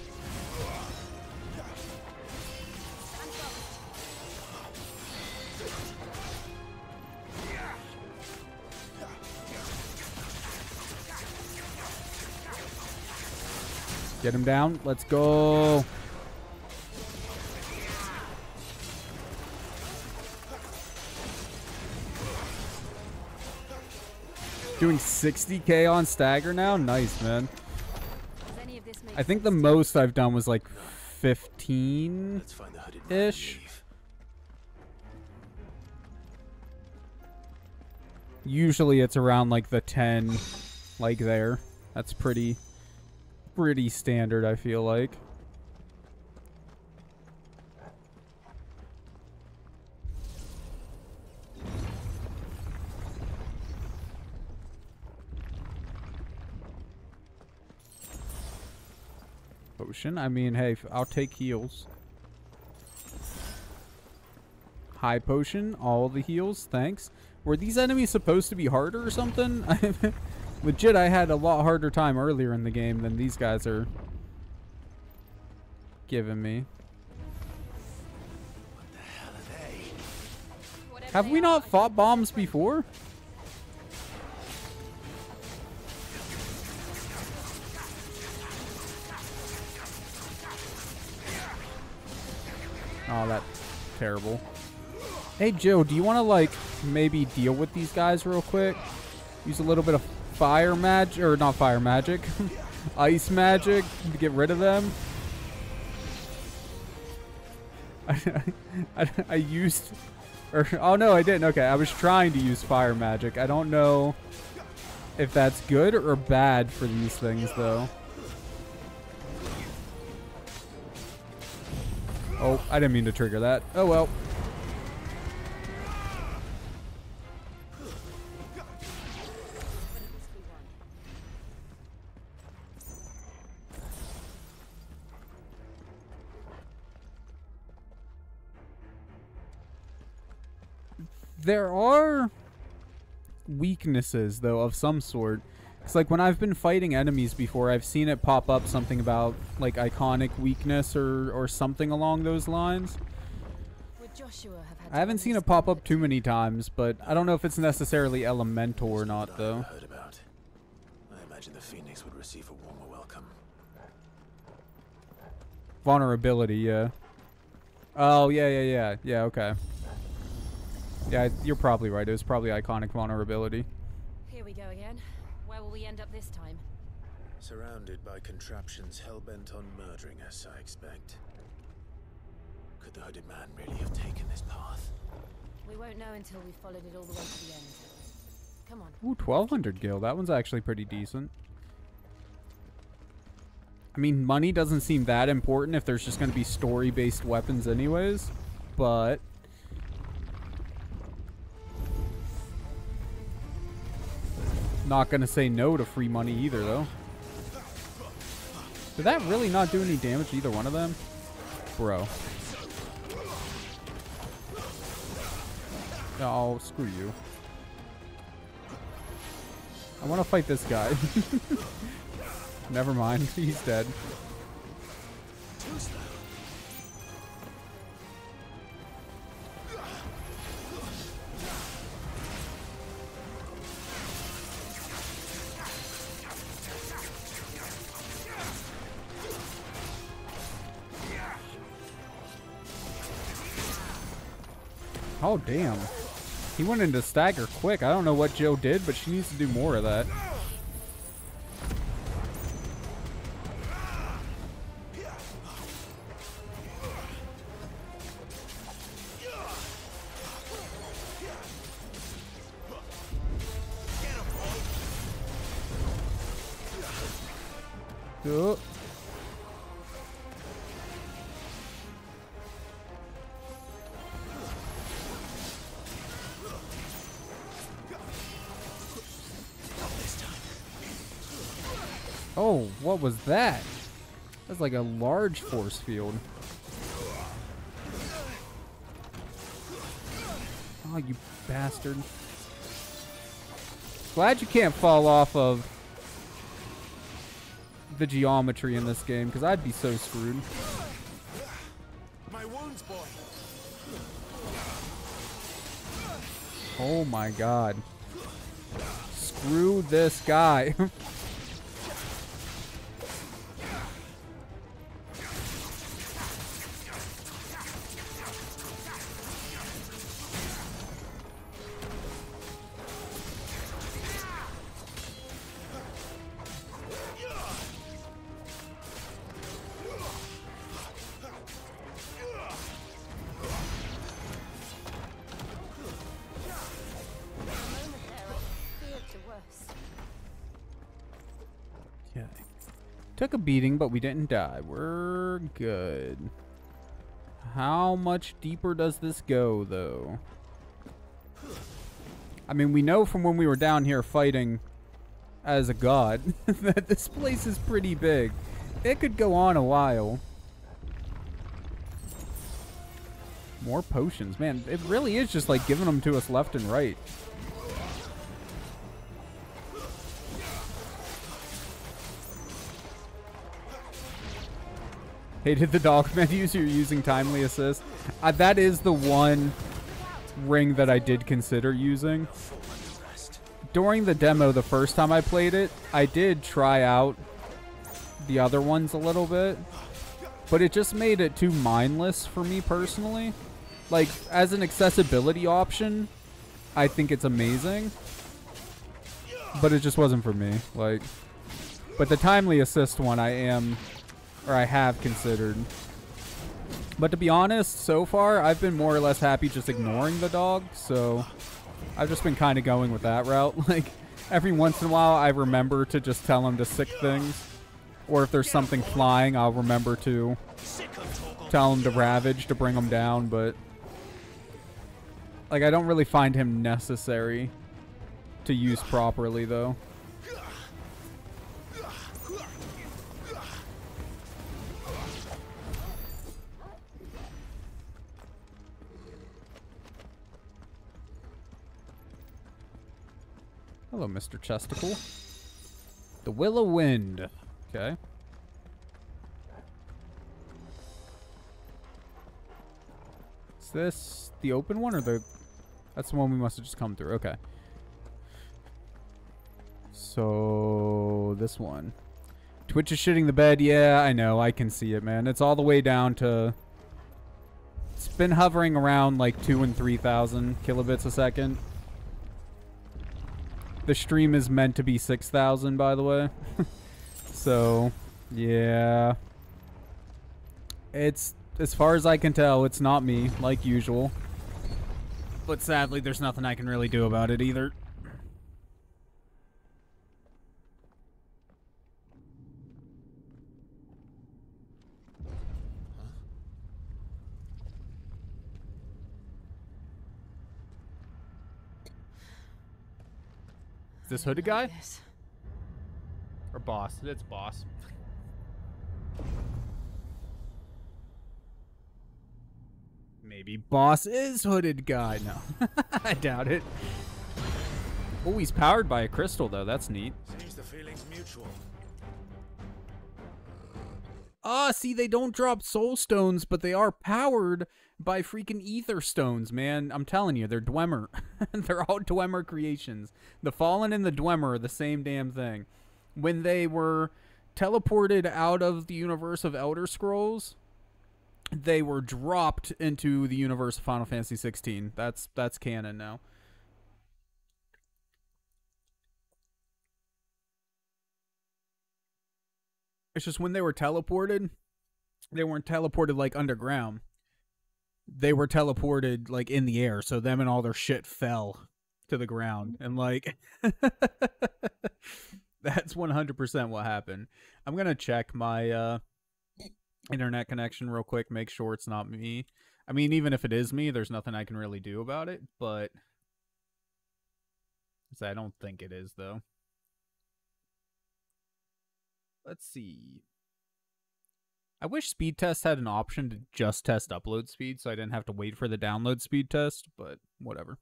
Get him down. Let's go. Doing 60k on stagger now? Nice, man. Does any of this make I think the sense to you? most I've done was like 15 Let's find the hooded man and ish. Usually it's around like the 10 like there. That's pretty pretty standard, I feel like. I mean, hey, I'll take heals. High potion, all the heals, thanks. Were these enemies supposed to be harder or something? Legit, I had a lot harder time earlier in the game than these guys are giving me. What the hell are they? Whatever Have we not fought bombs before? Oh, that's terrible. Hey, Joe, do you want to, like, maybe deal with these guys real quick? Use a little bit of fire magic, or not fire magic, ice magic to get rid of them? I, I, I used, or, oh no, I didn't. Okay, I was trying to use fire magic. I don't know if that's good or bad for these things, though. Oh, I didn't mean to trigger that. Oh well. There are weaknesses, though, of some sort. It's like when I've been fighting enemies before, I've seen it pop up something about like iconic weakness or or something along those lines. Have I haven't seen it pop up too many times, but I don't know if it's necessarily elemental or not, though. heard about. I imagine the Phoenix would receive a warmer welcome. Vulnerability, yeah. Oh yeah, yeah, yeah, yeah. Okay. Yeah, you're probably right. It was probably iconic vulnerability. Here we go again. Where will we end up this time? Surrounded by contraptions hell-bent on murdering us, I expect. Could the hooded man really have taken this path? We won't know until we've followed it all the way to the end. Come on. Ooh, 1200 gil. That one's actually pretty decent. I mean, money doesn't seem that important if there's just going to be story-based weapons anyways, but... Not going to say no to free money either, though. Did that really not do any damage to either one of them? Bro. Oh, screw you. I want to fight this guy. Never mind, he's dead. Oh, damn. He went into stagger quick. I don't know what Joe did, but she needs to do more of that. A large force field. Oh, you bastard. Glad you can't fall off of the geometry in this game, because I'd be so screwed. My wounds, boy. Oh my god. Screw this guy. beating, but we didn't die. We're good. How much deeper does this go, though? I mean, we know from when we were down here fighting as a god that this place is pretty big. It could go on a while. More potions. Man, it really is just like giving them to us left and right. Did the dog menus you're using timely assist? Uh, that is the one ring that I did consider using. During the demo, the first time I played it, I did try out the other ones a little bit, but it just made it too mindless for me personally. Like, as an accessibility option, I think it's amazing, but it just wasn't for me. Like, but the timely assist one, I am, or I have considered. But to be honest, so far, I've been more or less happy just ignoring the dog, so I've just been kind of going with that route. Like, every once in a while, I remember to just tell him to sick things. Or if there's something flying, I'll remember to tell him to ravage to bring him down, but... Like, I don't really find him necessary to use properly, though. Hello, Mr. Chesticle. The Willow Wind. Okay. Is this the open one or the... That's the one we must have just come through. Okay. So, this one. Twitch is shitting the bed. Yeah, I know. I can see it, man. It's all the way down to... It's been hovering around like 2 and 3,000 kilobits a second. The stream is meant to be 6,000, by the way. so, yeah. It's, as far as I can tell, it's not me, like usual. But sadly, there's nothing I can really do about it either. Is this hooded guy? Yes. Or boss? It's boss. Maybe boss is hooded guy. No, I doubt it. Oh, he's powered by a crystal though. That's neat. Seems the feeling's mutual. Ah, see, they don't drop soul stones, but they are powered by freaking ether stones, man. I'm telling you, they're Dwemer. they're all Dwemer creations. The Fallen and the Dwemer are the same damn thing. When they were teleported out of the universe of Elder Scrolls, they were dropped into the universe of Final Fantasy 16. That's that's canon now. It's just when they were teleported, they weren't teleported like underground. They were teleported like in the air, so them and all their shit fell to the ground. And like that's 100% what happened. I'm to check my uh internet connection real quick, make sure it's not me. I mean, even if it is me, there's nothing I can really do about it, but I don't think it is though. Let's see. I wish speed test had an option to just test upload speed so I didn't have to wait for the download speed test, but whatever.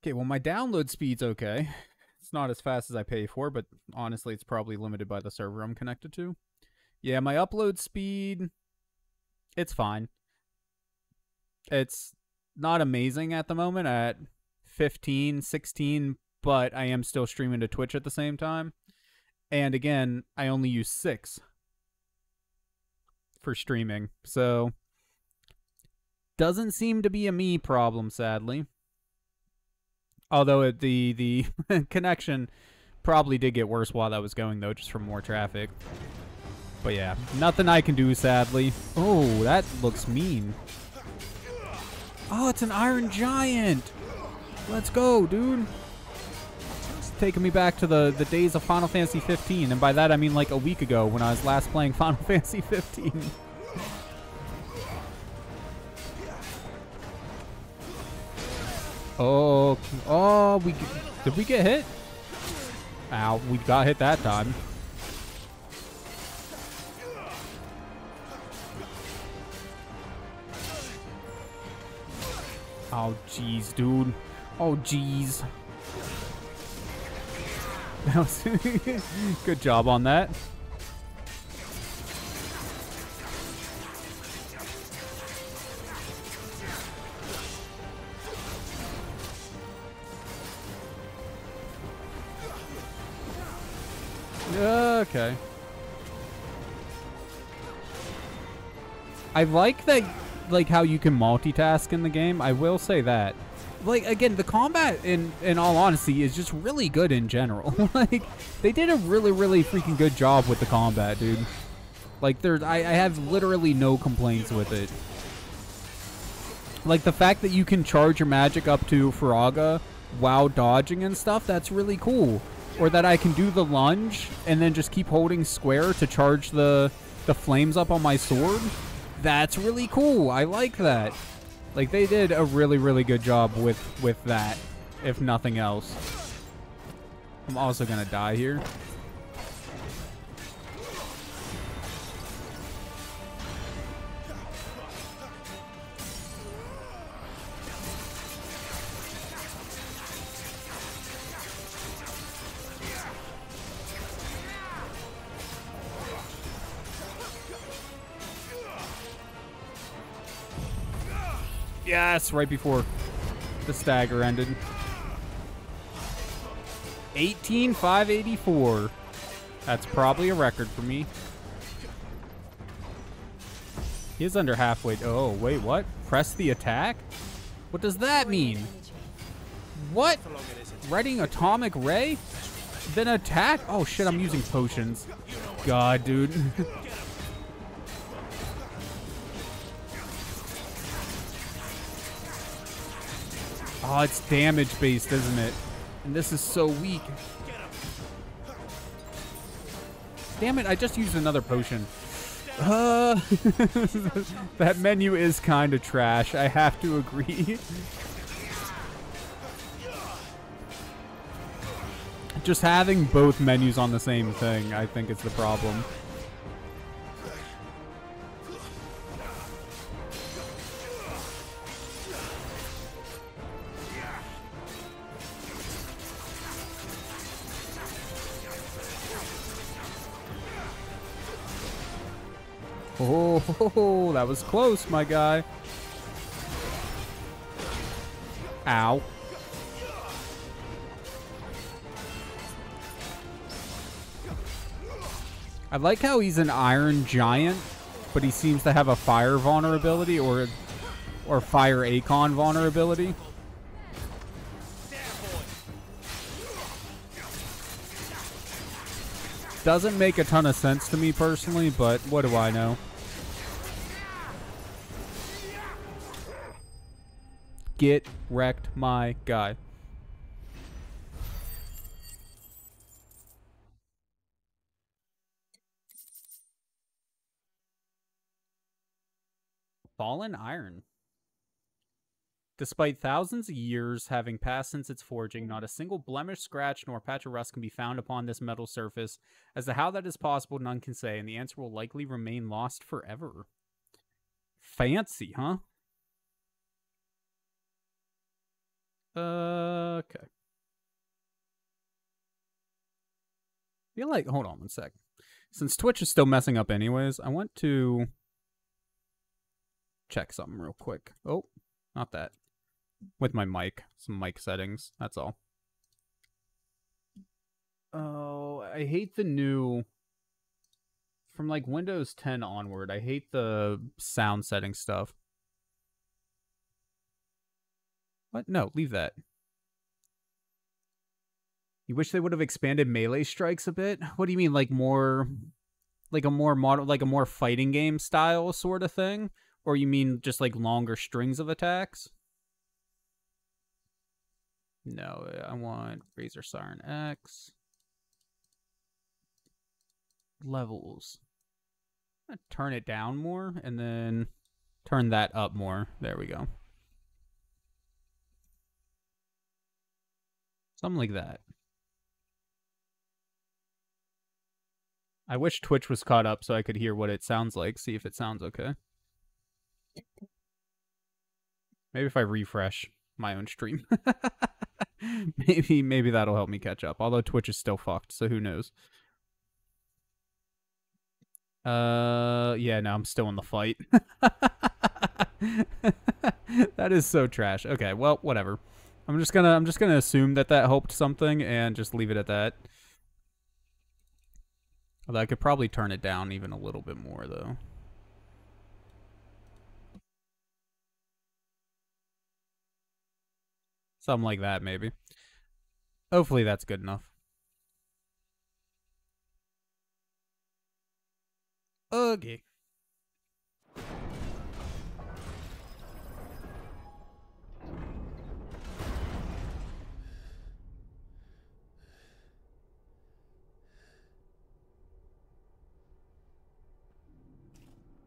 Okay, well my download speed's okay. It's not as fast as I pay for, but honestly it's probably limited by the server I'm connected to. Yeah, my upload speed it's fine. It's not amazing at the moment at 15, 16 but I am still streaming to Twitch at the same time. And again, I only use six for streaming. So doesn't seem to be a me problem, sadly. Although it, the the connection probably did get worse while that was going though, just from more traffic. But yeah, nothing I can do, sadly. Oh, that looks mean. Oh, it's an Iron Giant. Let's go, dude taking me back to the, the days of Final Fantasy 15, and by that I mean like a week ago when I was last playing Final Fantasy 15. oh, oh, we did we get hit? Ow, we got hit that time. Oh, jeez, dude. Oh, jeez. Good job on that. Okay. I like that, like how you can multitask in the game. I will say that. Like again, the combat in in all honesty is just really good in general. like they did a really really freaking good job with the combat, dude. Like there's I, I have literally no complaints with it. Like the fact that you can charge your magic up to Firaga while dodging and stuff, that's really cool. Or that I can do the lunge and then just keep holding square to charge the the flames up on my sword. That's really cool. I like that. Like they did a really really good job with with that, if nothing else. I'm also gonna die here. Yes, right before the stagger ended. 18584. That's probably a record for me. He is under halfway. Oh, wait, what? Press the attack? What does that mean? What? Writing atomic ray? Then attack? Oh shit, I'm using potions. God, dude. Oh, it's damage based, isn't it? And this is so weak. Damn it, I just used another potion. Uh, that menu is kind of trash. I have to agree. just having both menus on the same thing, I think is the problem. Oh, that was close, my guy. Ow. I like how he's an iron giant, but he seems to have a fire vulnerability or or fire Eikon vulnerability. Doesn't make a ton of sense to me personally, but what do I know? Get wrecked, my guy. Fallen Iron. Despite thousands of years having passed since its forging, not a single blemish, scratch, nor patch of rust can be found upon this metal surface. As to how that is possible, none can say, and the answer will likely remain lost forever. Fancy, huh? Uh, okay. feel like, hold on one sec. Since Twitch is still messing up anyways, I want to check something real quick. Oh, not that with my mic, some mic settings. That's all. Oh, I hate the new from like Windows 10 onward. I hate the sound setting stuff. What? No, leave that. You wish they would have expanded melee strikes a bit? What do you mean like more like a more modern like a more fighting game style sort of thing? Or you mean just like longer strings of attacks? No, I want Razer Seiren X. Levels. turn it down more and then turn that up more. There we go. Something like that. I wish Twitch was caught up so I could hear what it sounds like, see if it sounds okay. Maybe if I refresh my own stream. maybe maybe that'll help me catch up. Although Twitch is still fucked, so who knows. Uh yeah, no, I'm still in the fight. that is so trash. Okay, well, whatever. I'm just to I'm just to assume that that helped something and just leave it at that. Although I could probably turn it down even a little bit more, though. Something like that, maybe. Hopefully that's good enough. Okay.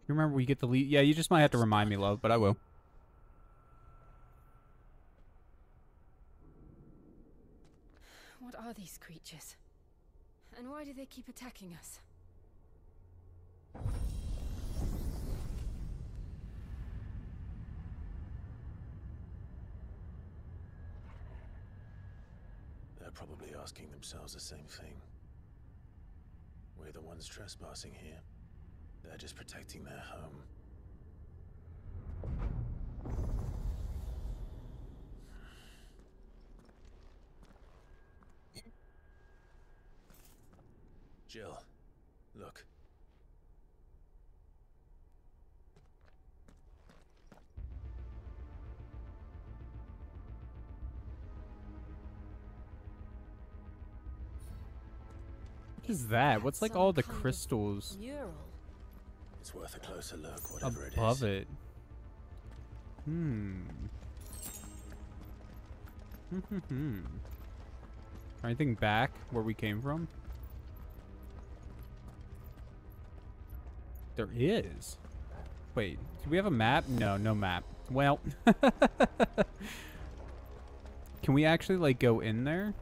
You remember we get the lead? Yeah, you just might have to remind me, love, but I will. What are these creatures? And why do they keep attacking us? They're probably asking themselves the same thing. We're the ones trespassing here. They're just protecting their home. Jill, look. What is that? What's like all the crystals Mural. It's worth a closer look, whatever it is. above it? Hmm. Hmm. hmm, hmm. Anything back where we came from? There is. Wait, do we have a map? No, no map. Well, can we actually like go in there?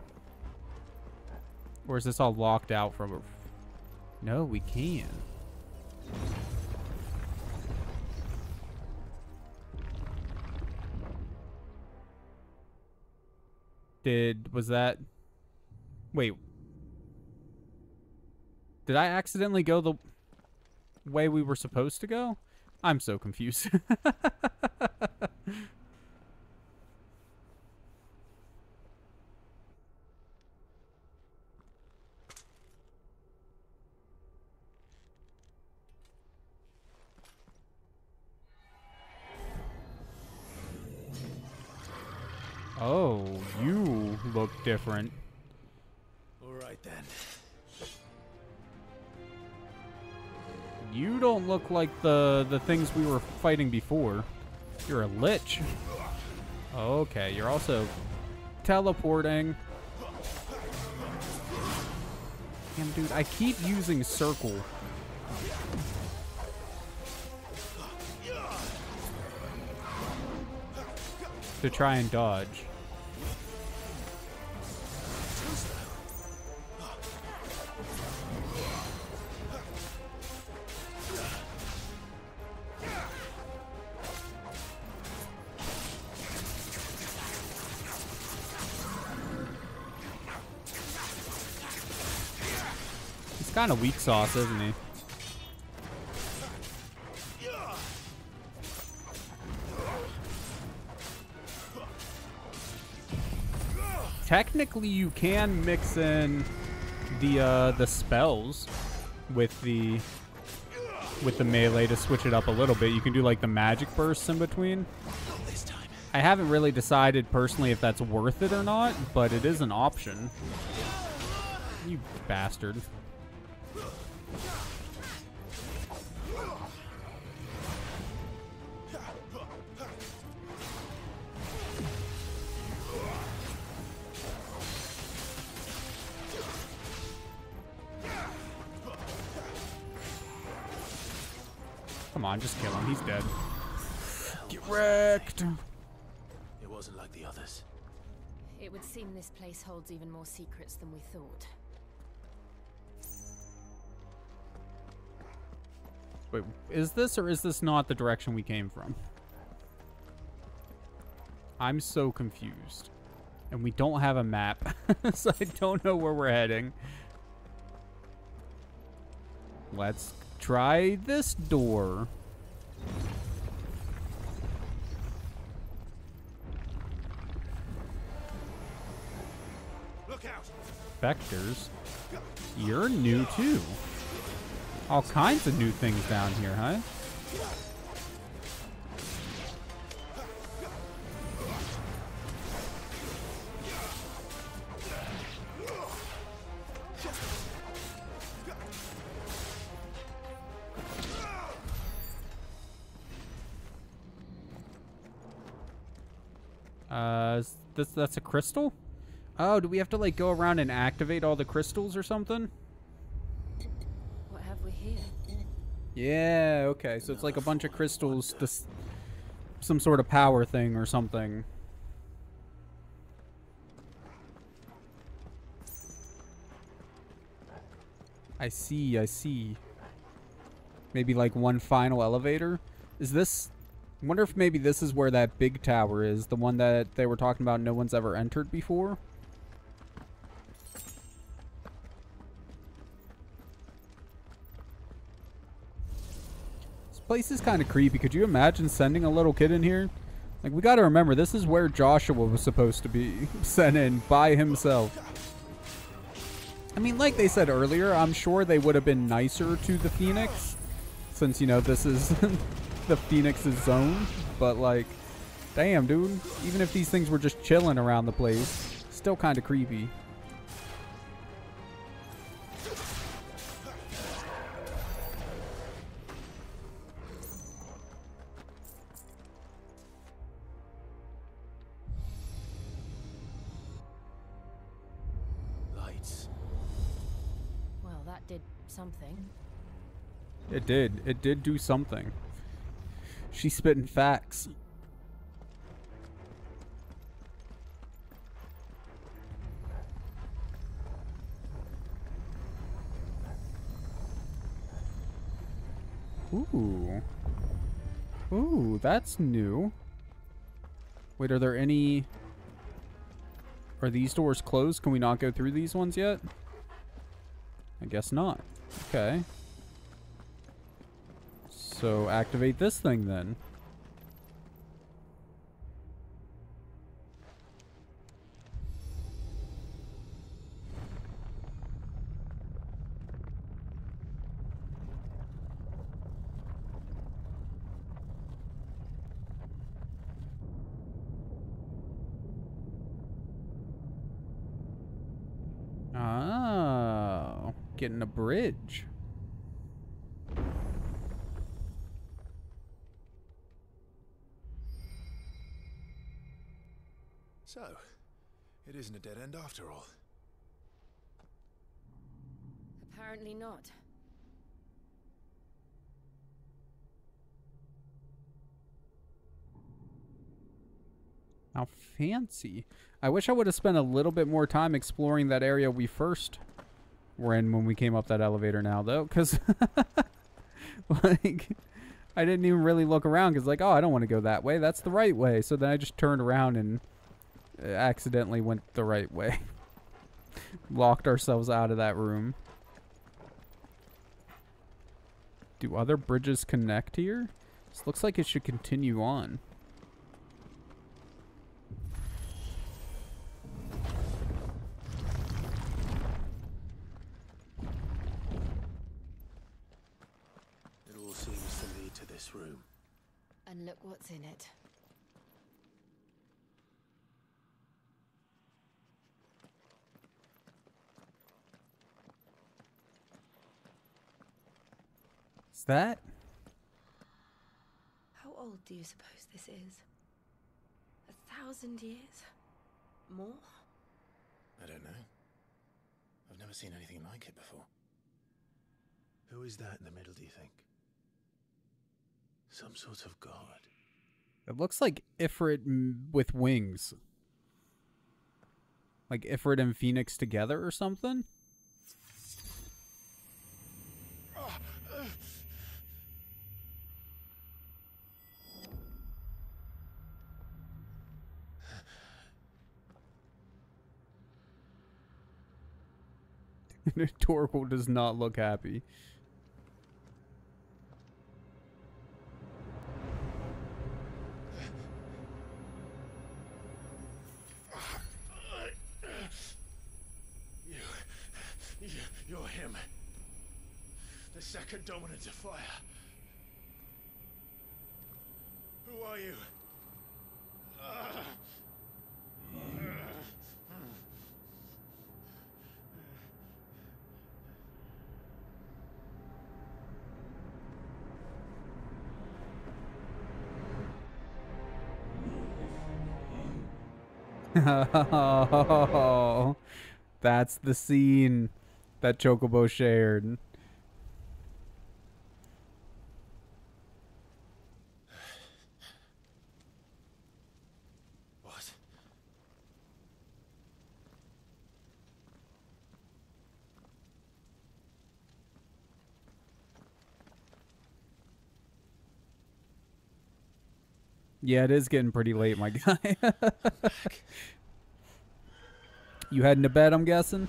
Or is this all locked out from a... No, we can. Did... Was that... Wait. Did I accidentally go the way we were supposed to go? I'm so confused. different. All right then. You don't look like the the things we were fighting before. You're a lich. Okay, you're also teleporting. Damn, dude, I keep using circle. To try and dodge. Kind of weak sauce, isn't he? Technically, you can mix in the uh, the spells with the with the melee to switch it up a little bit. You can do like the magic bursts in between. I haven't really decided personally if that's worth it or not, but it is an option. You bastard. This place holds even more secrets than we thought. Wait, is this or is this not the direction we came from? I'm so confused. And we don't have a map, so I don't know where we're heading. Let's try this door. Vectors. You're new too. All kinds of new things down here, huh? Uh, is this that's a crystal? Oh, do we have to like go around and activate all the crystals or something? What have we here? Yeah, okay. So it's like a bunch of crystals, this some sort of power thing or something. I see, I see. Maybe like one final elevator? Is this I wonder if maybe this is where that big tower is, the one that they were talking about no one's ever entered before? Place is kind of creepy. Could you imagine sending a little kid in here? Like, we gotta remember, this is where Joshua was supposed to be sent in by himself. I mean, like they said earlier, I'm sure they would have been nicer to the Phoenix. Since, you know, this is the Phoenix's zone. But, like, damn, dude. Even if these things were just chilling around the place, still kind of creepy. Did. It did do something. She's spitting facts. Ooh. Ooh, that's new. Wait, are there any... Are these doors closed? Can we not go through these ones yet? I guess not. Okay. So activate this thing then. Oh, getting a bridge. So, it isn't a dead end after all. Apparently not. How fancy. I wish I would have spent a little bit more time exploring that area we first were in when we came up that elevator now, though, because, like, I didn't even really look around because, like, oh, I don't want to go that way. That's the right way. So then I just turned around and accidentally went the right way. Locked ourselves out of that room. Do other bridges connect here? This looks like it should continue on. It all seems to lead to this room. And look what's in it. That? How old do you suppose this is? A thousand years? More? I don't know. I've never seen anything like it before. Who is that in the middle, do you think? Some sort of god. It looks like Ifrit with wings. Like Ifrit and Phoenix together or something? Torgal does not look happy. Oh, that's the scene that Chocobo shared. What? Yeah, it is getting pretty late, my guy. you heading to bed, I'm guessing?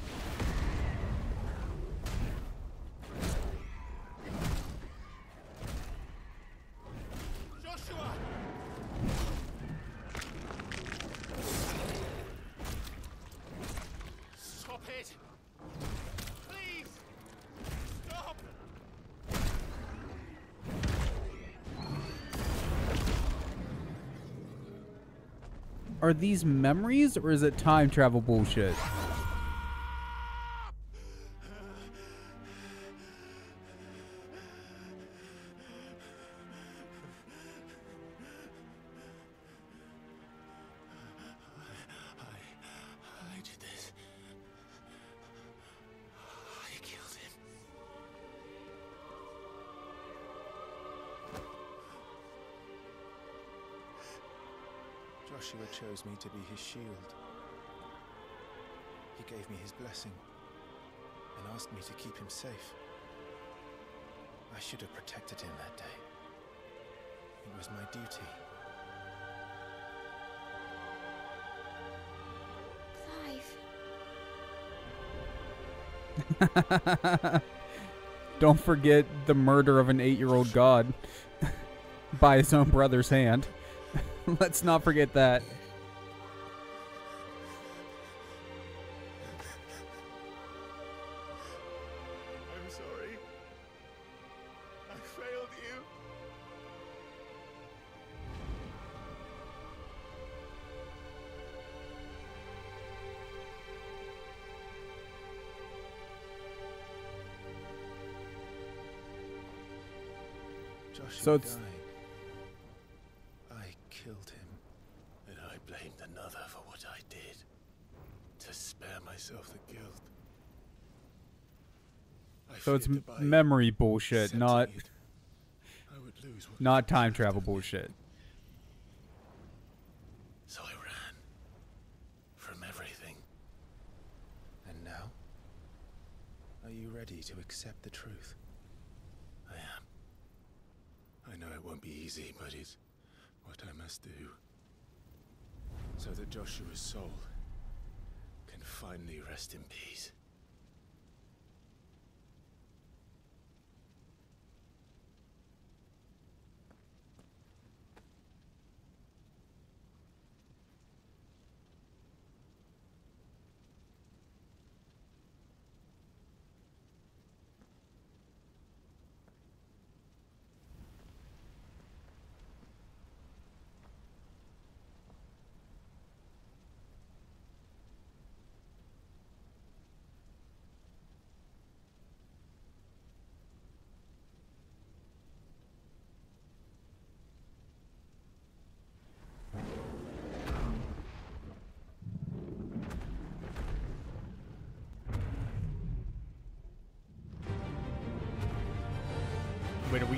Are these memories or is it time travel bullshit? Shield. He gave me his blessing and asked me to keep him safe. I should have protected him that day. It was my duty. Clive. Don't forget the murder of an eight-year-old god by his own brother's hand. Let's not forget that. So it's-. I killed him. And I blamed another for what I did. To spare myself the guilt. I So it's feared m- that by memory bullshit, not I would lose what not time travel bullshit. So I ran from everything. And now? Are you ready to accept the truth? I am. I know it won't be easy, but it's what I must do. So that Joshua's soul can finally rest in peace.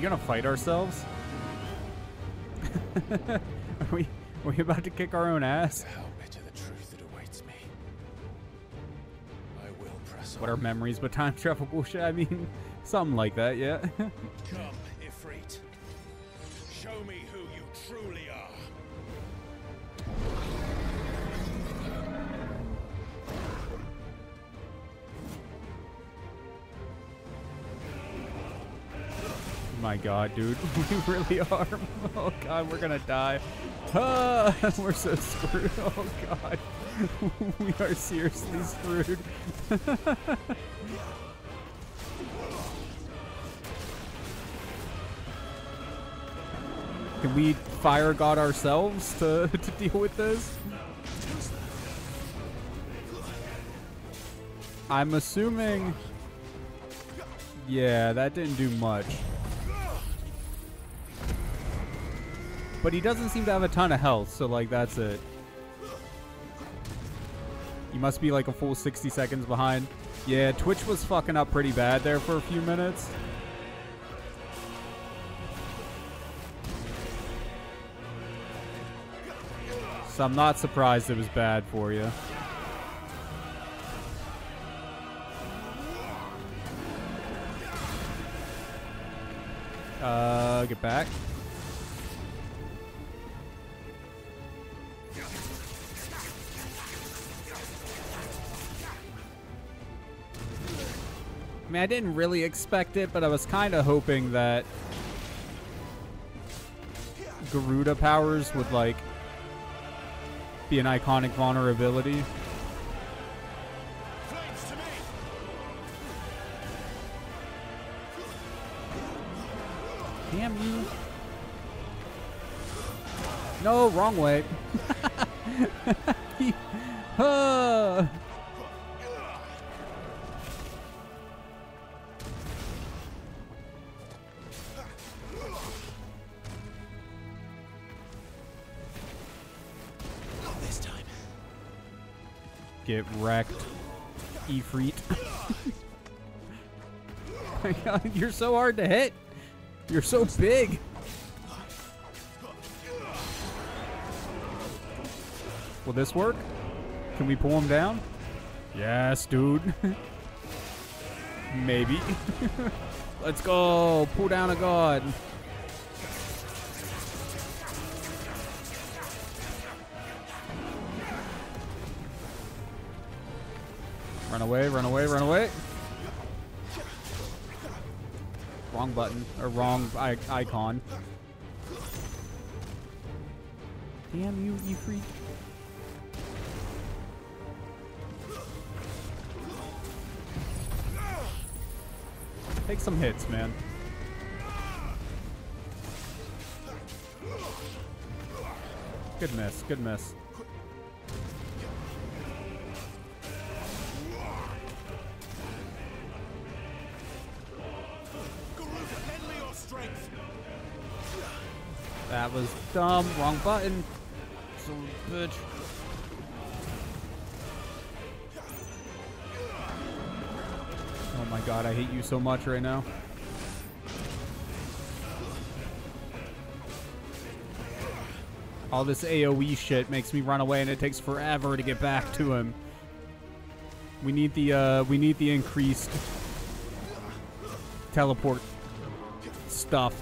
We gonna fight ourselves? are we are we about to kick our own ass? How better the truth that awaits me. I will press What are memories but time travel bullshit? I mean, something like that, yeah. god, dude. We really are. Oh god, we're gonna die. Ah, we're so screwed. Oh god. we are seriously screwed. Can we fire god ourselves to, to deal with this? I'm assuming... Yeah, that didn't do much. But he doesn't seem to have a ton of health, so like that's it. You must be like a full 60 seconds behind. Yeah, Twitch was fucking up pretty bad there for a few minutes. So I'm not surprised it was bad for you. Uh, get back. I mean, I didn't really expect it, but I was kind of hoping that Garuda powers would, like, be an Eikonic vulnerability. Damn you. No, wrong way. Not Get wrecked, Ifrit. My God, you're so hard to hit. You're so big. Will this work? Can we pull him down? Yes, dude. Maybe. Let's go. Pull down a god. Run away, run away, run away. Wrong button, or wrong icon. Damn you, you freak. Take some hits, man. Good miss, good miss. Dumb. Wrong button. So bitch. Oh my god, I hate you so much right now. All this AoE shit makes me run away and it takes forever to get back to him. We need the uh we need the increased teleport stuff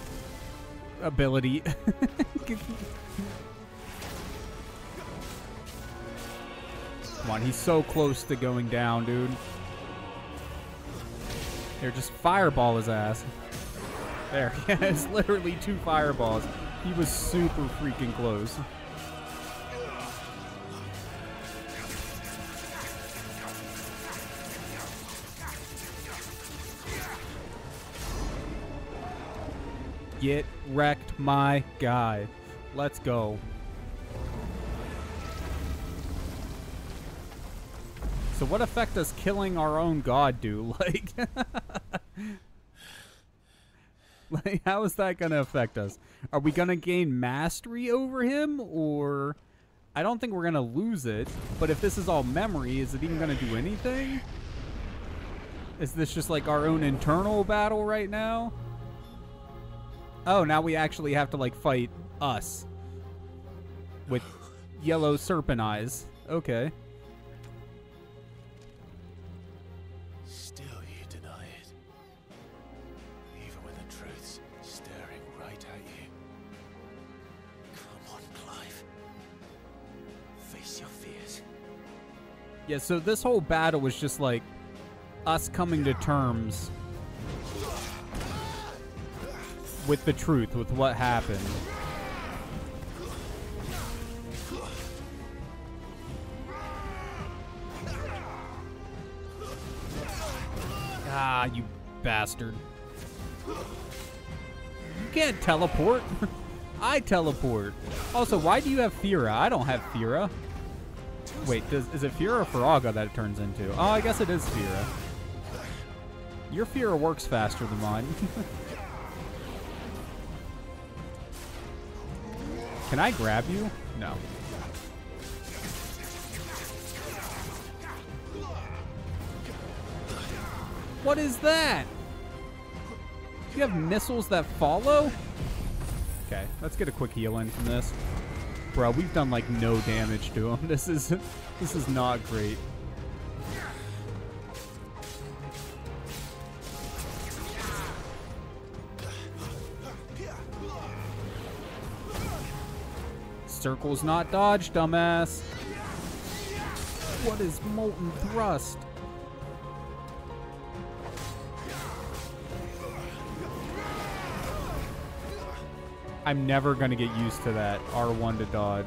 ability. Come on, he's so close to going down, dude. Here, just fireball his ass. There, yeah, it's literally two fireballs. He was super freaking close. Get wrecked, my guy. Let's go. So what effect does killing our own god do? Like, like how is that going to affect us? Are we going to gain mastery over him or I don't think we're going to lose it, but if this is all memory, is it even going to do anything? Is this just like our own internal battle right now? Oh, now we actually have to like fight us with yellow serpent eyes. Okay. Still you deny it. Even when the truth's staring right at you. Come on, Clive. Face your fears. Yeah, so this whole battle was just like us coming to terms with the truth, with what happened. Ah, you bastard. You can't teleport. I teleport. Also, why do you have Fira? I don't have Fira. Wait, does is it Fira or Firaga that it turns into? Oh, I guess it is Fira. Your Fira works faster than mine. Can I grab you? No. What is that? You have missiles that follow? Okay, let's get a quick heal in from this. Bro, we've done like no damage to him. This is this is not great. Circle's not dodge, dumbass. What is molten thrust? I'm never gonna get used to that R1 to dodge.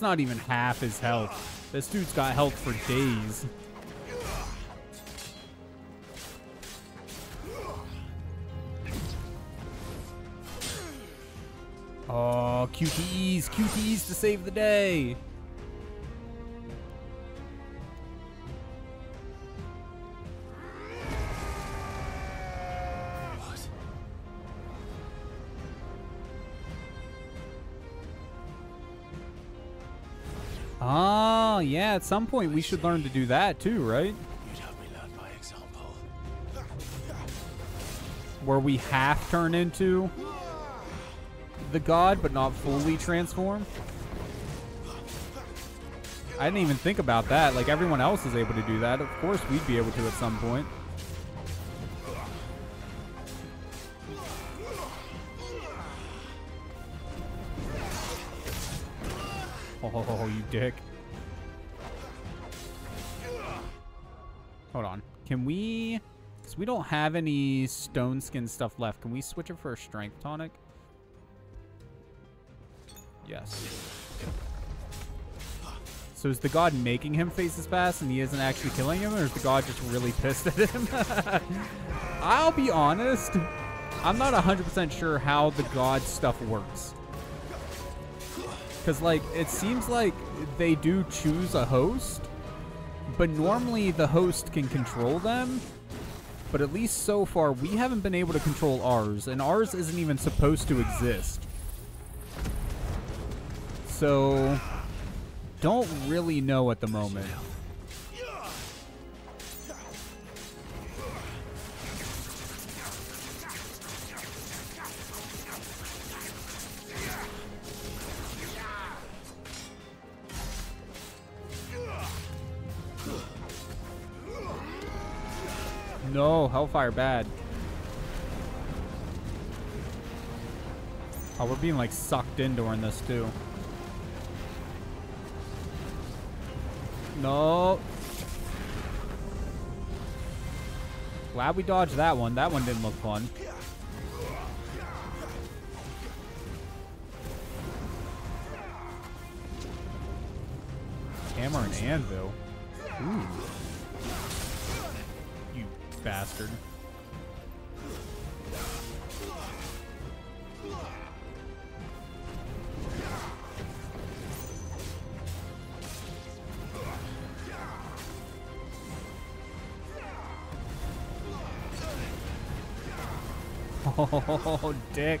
That's not even half his health. This dude's got health for days. Oh, QTEs, QTEs to save the day. Yeah, at some point we should learn to do that too, right? Where we half turn into the god, but not fully transform. I didn't even think about that. Like, everyone else is able to do that. Of course, we'd be able to at some point. Oh, you dick. Can we... Because we don't have any stone skin stuff left. Can we switch it for a strength tonic? Yes. So is the god making him face his fast and he isn't actually killing him? Or is the god just really pissed at him? I'll be honest. I'm not 100% sure how the god stuff works. Because, like, it seems like they do choose a host, but normally the host can control them. But at least so far, we haven't been able to control ours, and ours isn't even supposed to exist. So, don't really know at the moment. No, Hellfire bad. Oh, we're being like sucked in during this too. No. Glad we dodged that one. That one didn't look fun. Hammer and anvil. Ooh. Bastard. Oh, dick.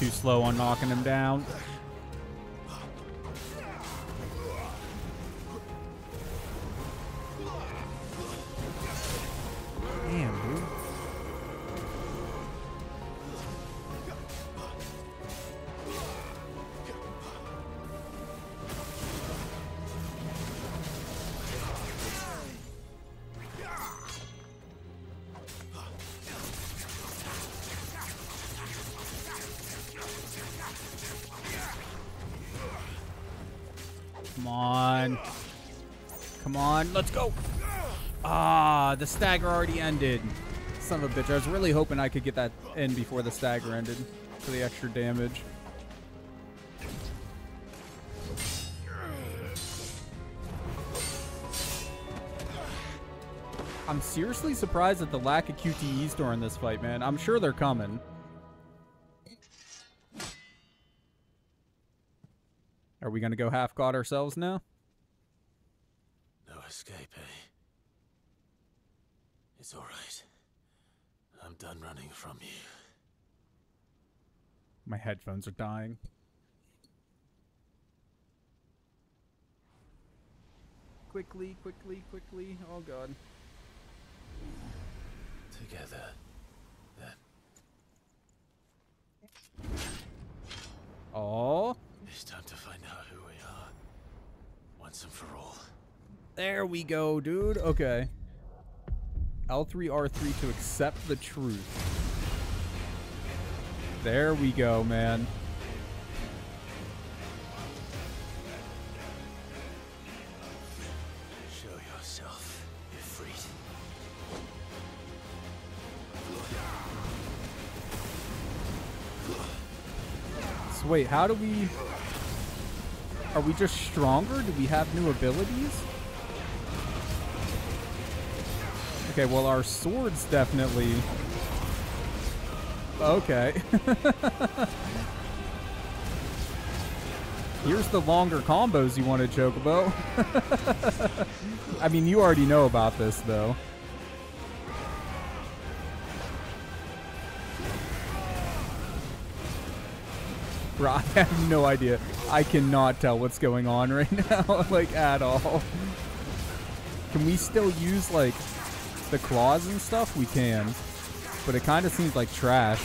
Too slow on knocking him down. Come on, let's go. Ah, the stagger already ended. Son of a bitch. I was really hoping I could get that in before the stagger ended for the extra damage. I'm seriously surprised at the lack of QTEs during this fight, man. I'm sure they're coming. Are we going to go half god ourselves now? No escape, eh? It's all right. I'm done running from you. My headphones are dying. Quickly, quickly, quickly. Oh god. Together, then. Oh. It's time to find out who we are. Once and for all. There we go, dude. Okay. L3, R3 to accept the truth. There we go, man. Show yourself, Ifrit. So wait, how do we... Are we just stronger? Do we have new abilities? Okay, well our swords definitely... Okay. Here's the longer combos you want wanted, Chocobo. I mean, you already know about this, though. Bro, I have no idea. I cannot tell what's going on right now, like, at all. Can we still use, like, the claws and stuff? We can. But it kind of seems like trash.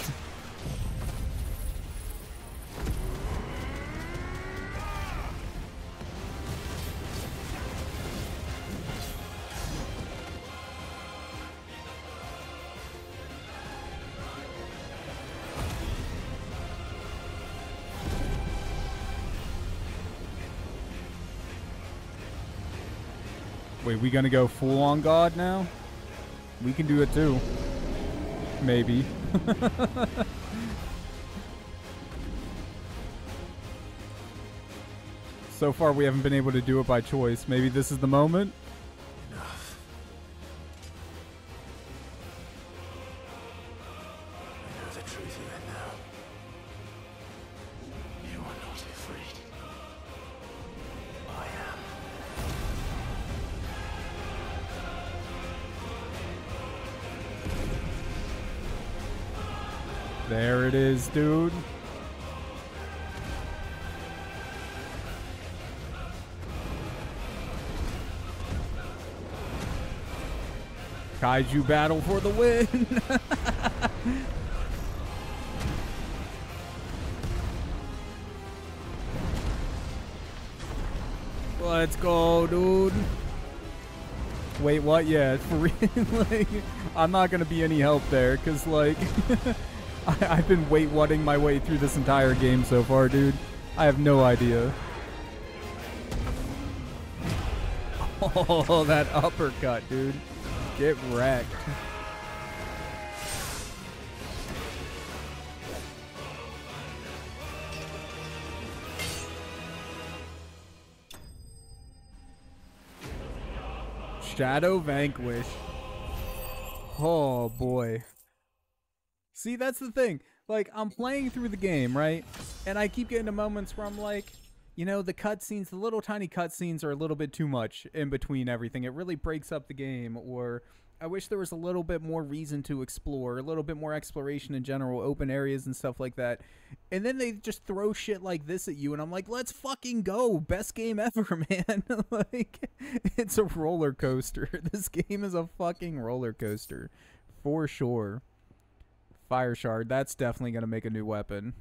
Wait, we gonna go full on God now? We can do it too. Maybe. so far, we haven't been able to do it by choice. Maybe this is the moment? Kaiju battle for the win. Let's go, dude. Wait, what? Yeah, for real. like, I'm not gonna be any help there, cause like, I, I've been wait whatting my way through this entire game so far, dude. I have no idea. Oh, that uppercut, dude. Get wrecked. Shadow Vanquish. Oh boy. See, that's the thing. Like, I'm playing through the game, right? And I keep getting to moments where I'm like, you know, the cutscenes, the little tiny cutscenes are a little bit too much in between everything. It really breaks up the game. Or I wish there was a little bit more reason to explore, a little bit more exploration in general, open areas and stuff like that. And then they just throw shit like this at you, and I'm like, let's fucking go. Best game ever, man. like, it's a roller coaster. This game is a fucking roller coaster. For sure. Fire Shard, that's definitely going to make a new weapon.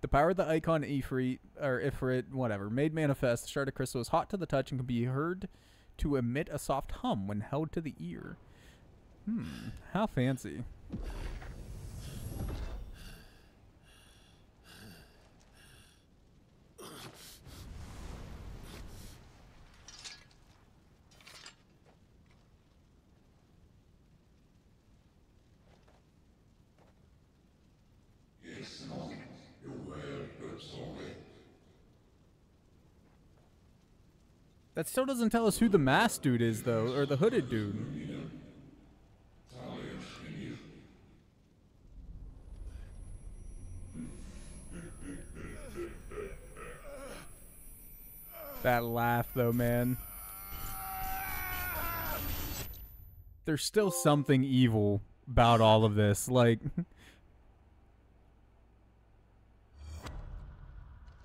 The power of the Eikon Ifrit, or Ifrit, whatever, made manifest. The shard of crystal is hot to the touch and can be heard to emit a soft hum when held to the ear. Hmm, how fancy. That still doesn't tell us who the masked dude is, though, or the hooded dude. That laugh, though, man. There's still something evil about all of this. Like,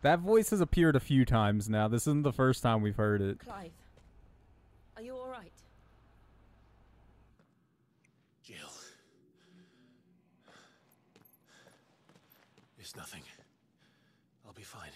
that voice has appeared a few times now. This isn't the first time we've heard it. Clive, are you all right? Jill. It's nothing. I'll be fine.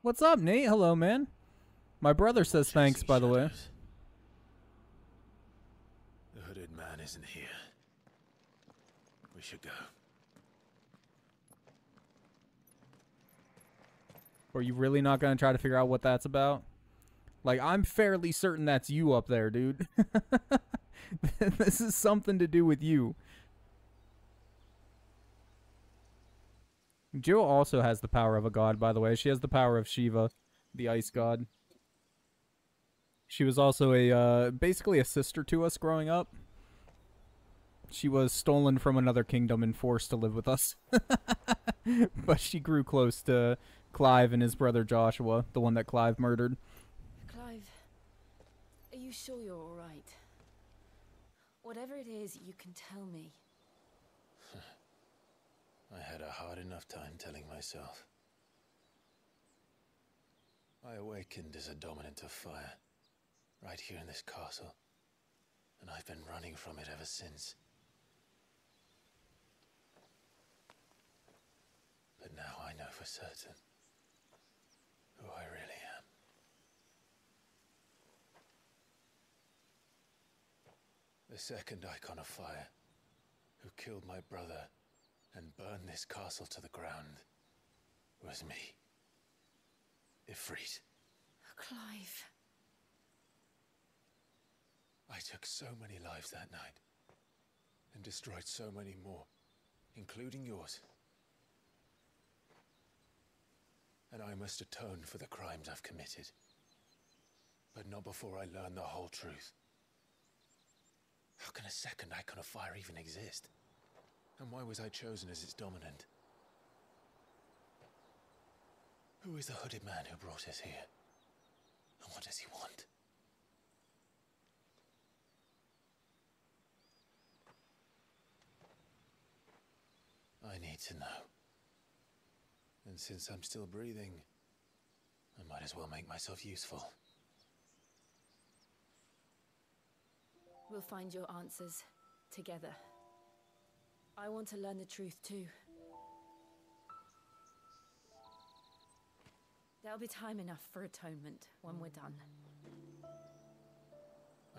What's up, Nate? Hello, man. My brother says thanks, by the way. The hooded man isn't here. We should go. Are you really not going to try to figure out what that's about? Like, I'm fairly certain that's you up there, dude. this is something to do with you. Jill also has the power of a god, by the way. She has the power of Shiva, the ice god. She was also a, uh, basically a sister to us growing up. She was stolen from another kingdom and forced to live with us. but she grew close to Clive and his brother Joshua, the one that Clive murdered. Clive, are you sure you're all right? Whatever it is, you can tell me. I had a hard enough time telling myself. I awakened as a dominant of fire, right here in this castle, and I've been running from it ever since. But now I know for certain who I really am. The second Eikon of fire, who killed my brother and burned this castle to the ground, was me. Ifrit. Clive. I took so many lives that night, and destroyed so many more, including yours. And I must atone for the crimes I've committed. But not before I learn the whole truth. How can a second Eikon of fire even exist? And why was I chosen as its dominant? Who is the hooded man who brought us here? And what does he want? I need to know. And since I'm still breathing, I might as well make myself useful. We'll find your answers together. I want to learn the truth too. There'll be time enough for atonement when we're done.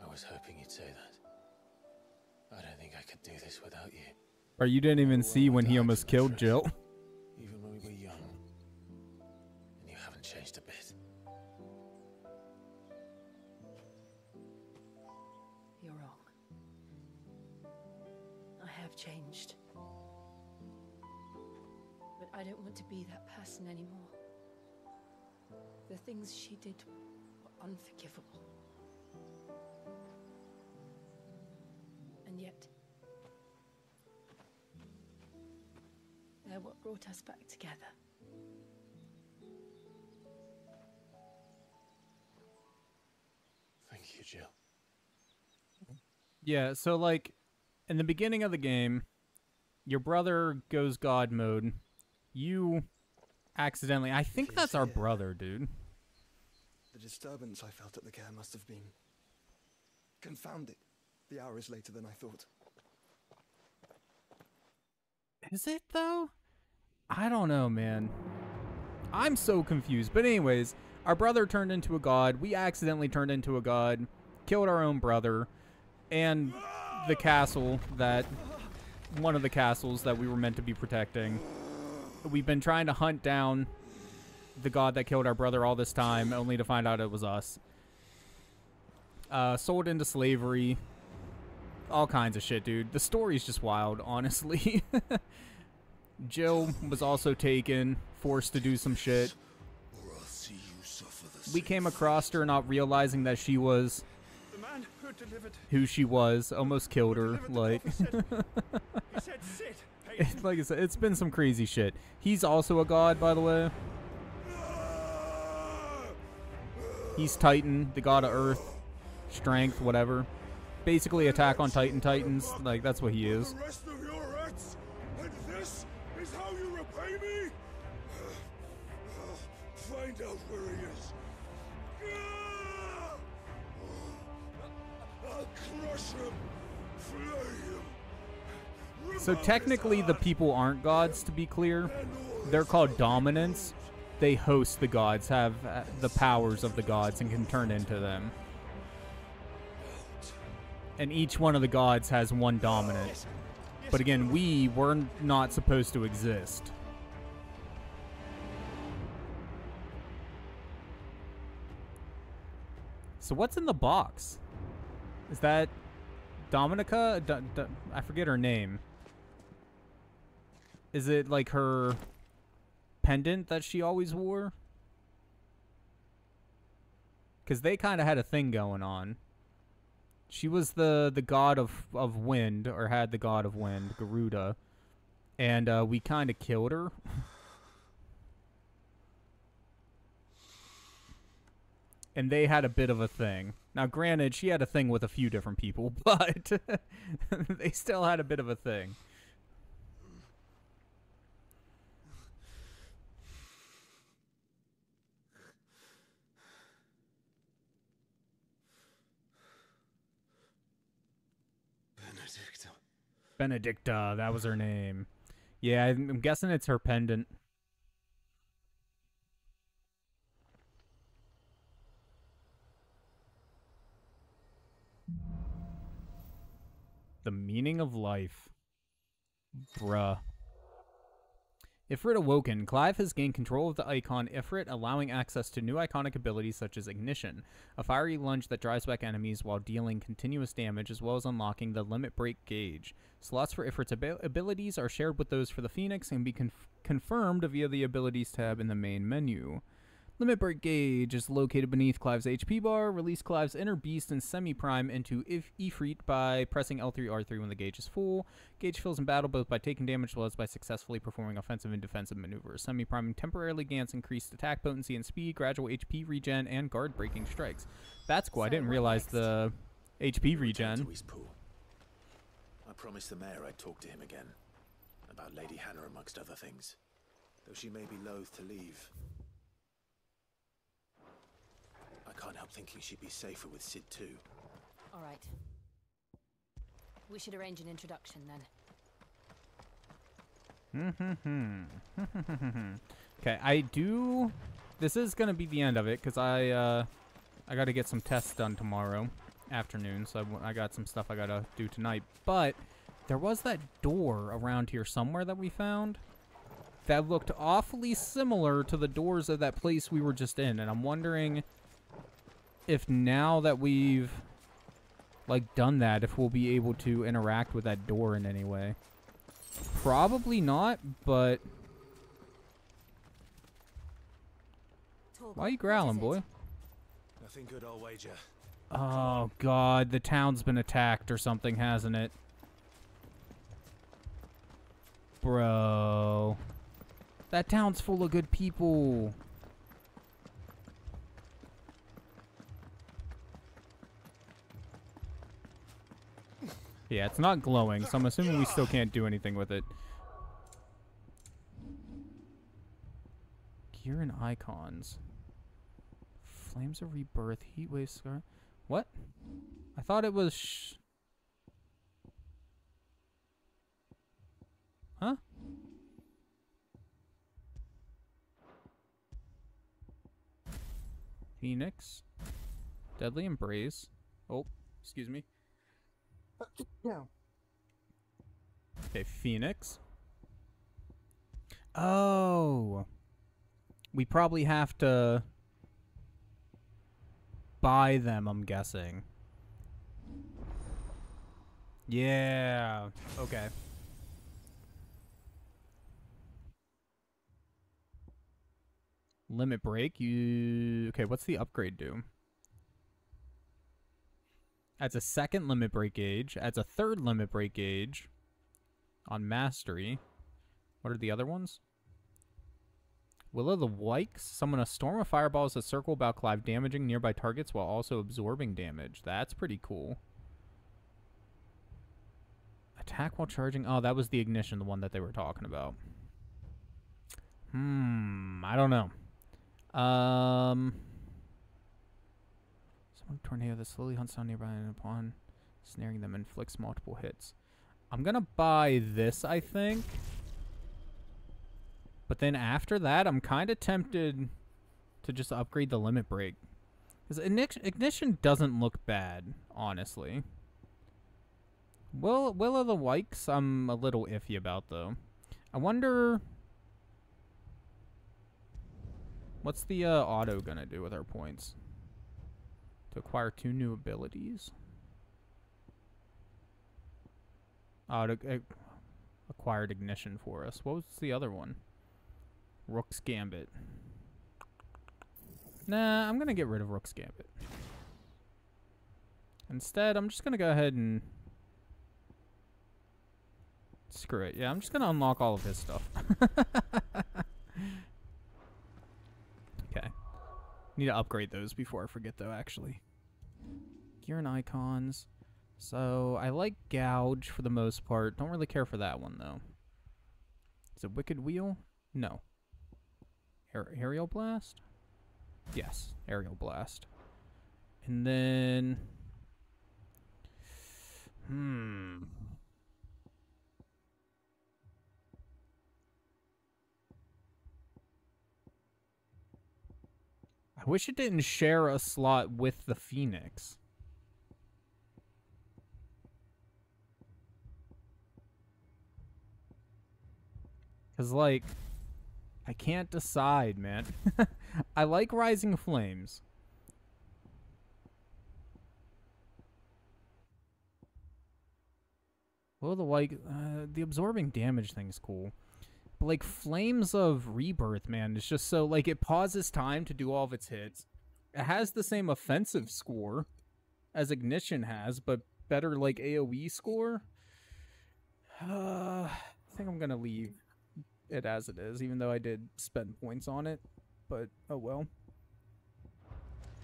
I was hoping you'd say that. I don't think I could do this without you. Or you didn't even Well, see when he almost killed. Jill. I don't want to be that person anymore. The things she did were unforgivable. And yet, they're what brought us back together. Thank you, Jill. Yeah, so like in the beginning of the game, your brother goes god mode. You accidentally I think that's our brother, dude. The disturbance I felt at the care must have been confounded. The hour is later than I thought. Is it though? I don't know, man. I'm so confused. But anyways, our brother turned into a god. We accidentally turned into a god, killed our own brother, and the castle that one of the castles that we were meant to be protecting. We've been trying to hunt down the god that killed our brother all this time, only to find out it was us. uh, sold into slavery, all kinds of shit, dude. The story's just wild, honestly. Jill was also taken, forced to do some shit. Or I'll see you suffer the We came across her not realizing that she was who she was, almost killed her. Like, like I said, it's been some crazy shit. He's also a god, by the way. He's Titan, the god of Earth, strength, whatever. Basically, Attack on Titan Titans. Like that's what he is. The rest of So technically, the people aren't gods. To be clear, they're called dominants. They host the gods, have uh, the powers of the gods, and can turn into them. And each one of the gods has one dominant. But again, we were not supposed to exist. So what's in the box? Is that Dominica? I forget her name. Is it like her pendant that she always wore? Because they kind of had a thing going on. She was the the god of of wind, or had the god of wind, Garuda, and uh, we kind of killed her. and they had a bit of a thing. Now, granted, she had a thing with a few different people, but they still had a bit of a thing. Benedikta, that was her name. Yeah, I'm guessing it's her pendant. The meaning of life. Bruh. Ifrit awoken, Clive has gained control of the Eikon Ifrit, allowing access to new Eikonic abilities such as Ignition, a fiery lunge that drives back enemies while dealing continuous damage, as well as unlocking the Limit Break gauge. Slots for Ifrit's abi- abilities are shared with those for the Phoenix and be conf- confirmed via the Abilities tab in the main menu. Limit Break Gauge is located beneath Clive's HP bar. Release Clive's Inner Beast and Semi Prime into if Ifrit by pressing L3 R3 when the gauge is full. Gauge fills in battle both by taking damage as well as by successfully performing offensive and defensive maneuvers. Semi Prime temporarily grants increased attack potency and speed, gradual HP regen, and guard breaking strikes. That's cool. I didn't realize next? the HP regen. to East Pool. I promised the mayor I'd talk to him again. About Lady Hannah, amongst other things. Though she may be loath to leave. I can't help thinking she'd be safer with Cid too. All right. We should arrange an introduction then. okay, I do. This is gonna be the end of it because I uh, I got to get some tests done tomorrow afternoon, so I got some stuff I gotta do tonight. But there was that door around here somewhere that we found that looked awfully similar to the doors of that place we were just in, and I'm wondering if now that we've like done that, if we'll be able to interact with that door in any way. Probably not, but why are you growling, boy? Nothing good, I'll wager. Oh god, the town's been attacked or something, hasn't it? Bro. That town's full of good people. Yeah, it's not glowing, so I'm assuming we still can't do anything with it. Gear and Eikons. Flames of Rebirth, Heatwave Scar. What? I thought it was. Huh? Phoenix. Deadly Embrace. Oh, excuse me. Yeah. Okay, Phoenix. Oh. We probably have to buy them, I'm guessing. Yeah. Okay. Limit break. You Okay, what's the upgrade do? Adds a second limit break gauge. Adds a third limit break gauge on mastery. What are the other ones? Will of the Wykes summon a storm of fireballs that circle about Clive, damaging nearby targets while also absorbing damage. That's pretty cool. Attack while charging. Oh, that was the ignition, the one that they were talking about. Hmm, I don't know. Um, someone tornado that slowly hunts down nearby and upon snaring them inflicts multiple hits. I'm gonna buy this, I think. But then after that, I'm kind of tempted to just upgrade the limit break. Because ignition doesn't look bad, honestly. Will Will of the Wykes, I'm a little iffy about though. I wonder what's the uh, auto gonna do with our points to acquire two new abilities. Oh, to, uh, acquired ignition for us. What was the other one? Rook's Gambit. Nah, I'm gonna get rid of Rook's Gambit. Instead, I'm just gonna go ahead and Screw it. Yeah, I'm just going to unlock all of his stuff. Need to upgrade those before I forget, though, actually. Gear and Eikons. So, I like Gouge for the most part. Don't really care for that one, though. Is it Wicked Wheel? No. Aer Aerial Blast? Yes, Aerial Blast. And then... Hmm... I wish it didn't share a slot with the Phoenix. Because, like, I can't decide, man. I like Rising Flames. Well, the like, uh, the absorbing damage thing's cool. Like Flames of Rebirth, man, it's just so like it pauses time to do all of its hits. It has the same offensive score as Ignition has, but better like AoE score. Uh, I think I'm gonna leave it as it is, even though I did spend points on it. But oh well.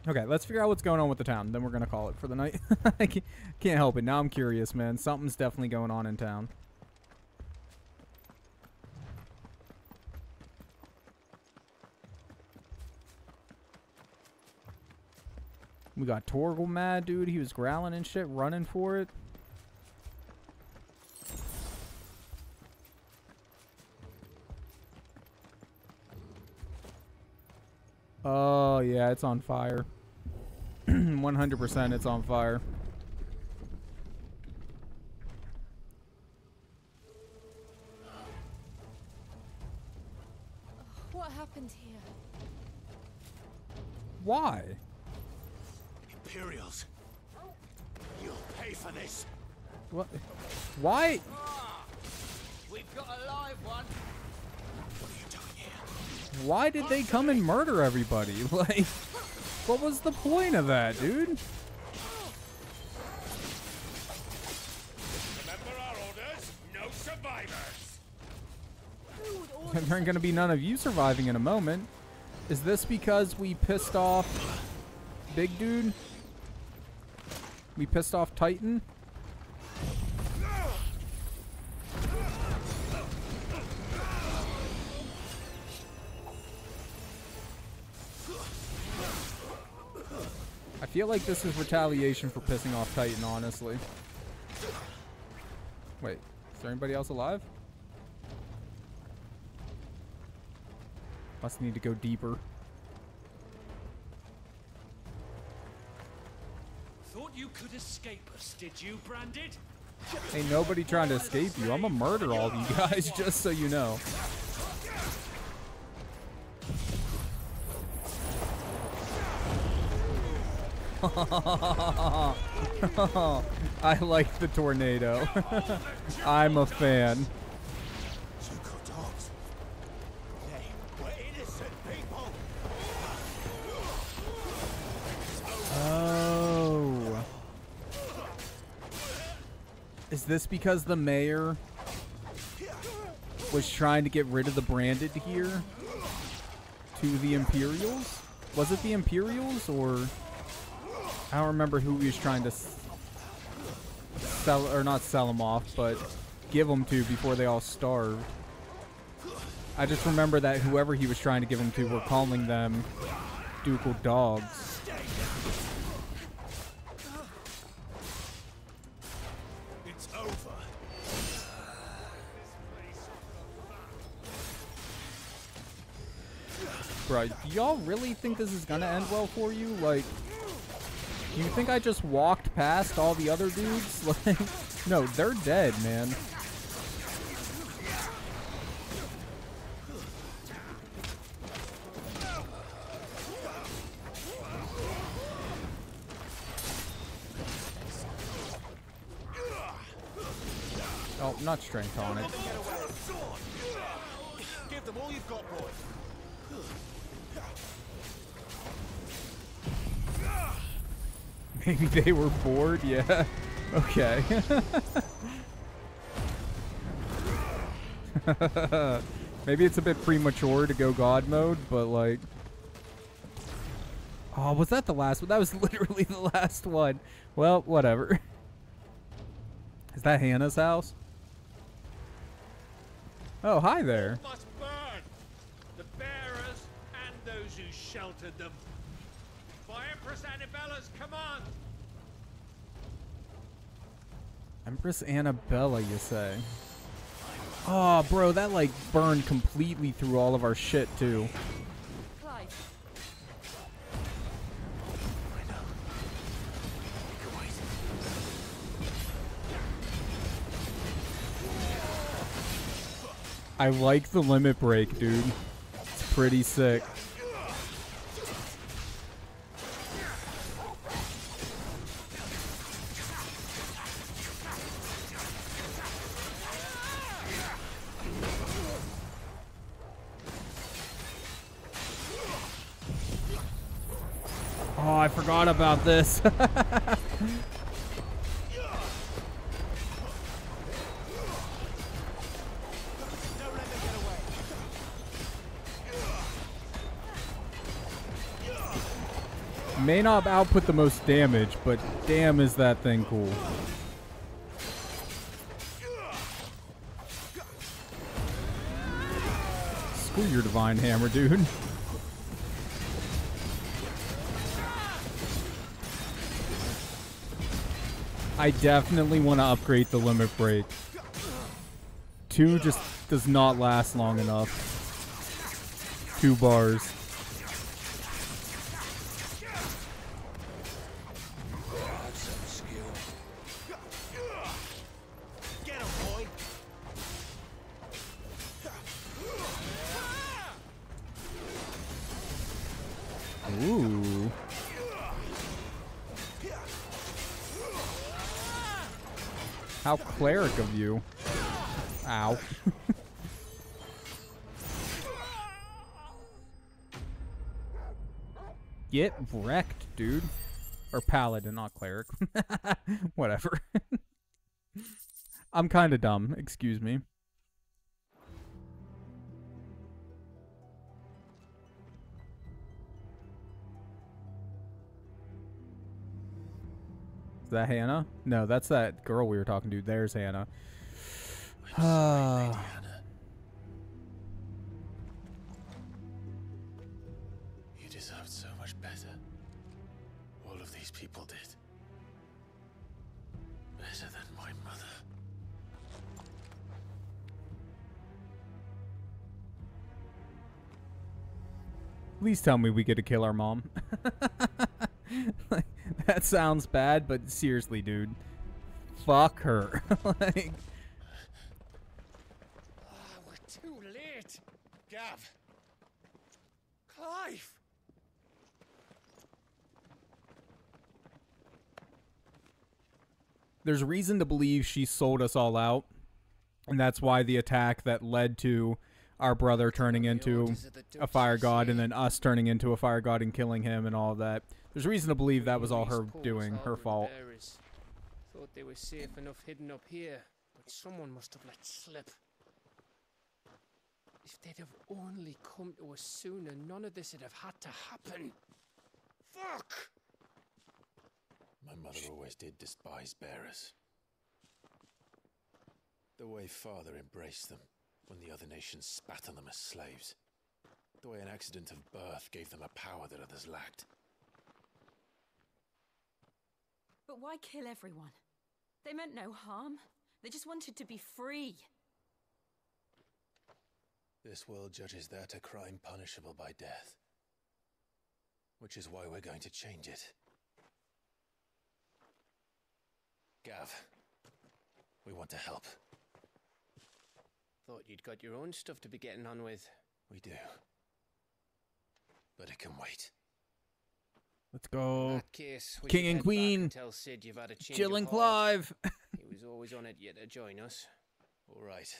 Okay, let's figure out what's going on with the town. Then we're gonna call it for the night. I can't help it. Now I'm curious, man. Something's definitely going on in town. We got Torgal mad, dude. He was growling and shit, running for it. Oh, yeah, it's on fire. 100% it's on fire. What happened here? Why? Imperials. You'll pay for this. What? Why? We've got a live one. What are you doing here? Why did they come and murder everybody? Like, what was the point of that, dude? Remember our orders? No survivors. there ain't gonna be none of you surviving in a moment. Is this because we pissed off Big Dude? We pissed off Titan. I feel like this is retaliation for pissing off Titan, honestly. Wait, is there anybody else alive? Must need to go deeper. You could escape us, did you, Branded? Ain't nobody trying to escape you. I'm gonna murder all of you guys, just so you know. I like the tornado. I'm a fan. Is this because the mayor was trying to get rid of the branded here to the Imperials? Was it the Imperials or I don't remember who he was trying to sell or not sell them off, but give them to before they all starved. I just remember that whoever he was trying to give them to were calling them ducal dogs. Do y'all really think this is gonna end well for you? Like, you think I just walked past all the other dudes? Like, no, they're dead, man. Oh, not strength on it. Maybe they were bored, yeah. Okay. Maybe it's a bit premature to go god mode, but like... Oh, was that the last one? That was literally the last one. Well, whatever. Is that Hannah's house? Oh, hi there. The bearers and those who sheltered them. Empress Anabella's command! Empress Anabella, you say? Oh, bro, that like burned completely through all of our shit too. I like the limit break, dude. It's pretty sick. Forgot about this. May not output the most damage, but damn is that thing cool. Screw your divine hammer, dude. I definitely want to upgrade the limit break. Two just does not last long enough. Two bars. Cleric of you. Ow. Get wrecked, dude. Or paladin, not cleric. Whatever. I'm kind of dumb. Excuse me. Is that Hannah? No, that's that girl we were talking to. There's Hannah. Ah. You deserved so much better. All of these people did. Better than my mother. Please tell me we get to kill our mom. Like, that sounds bad, but seriously, dude. Fuck her. like, Ah, we're too late. Gav. Clive. there's reason to believe she sold us all out, and that's why the attack that led to our brother turning into a fire god and then us turning into a fire god and killing him and all that. There's reason to believe that was all her doing, her fault. Thought they were safe enough hidden up here, but someone must have let slip. If they'd have only come to us sooner, none of this would have had to happen. Fuck! My mother always did despise bearers. The way father embraced them when the other nations spat on them as slaves. The way an accident of birth gave them a power that others lacked. But why kill everyone? They meant no harm. They just wanted to be free. This world judges that a crime punishable by death. Which is why we're going to change it. Gav, we want to help. Thought you'd got your own stuff to be getting on with. We do. But it can wait. Let's go. Case, King and Queen. Tell Cid you've had a Jill and. Clive. he was always on it yet to join us. All right.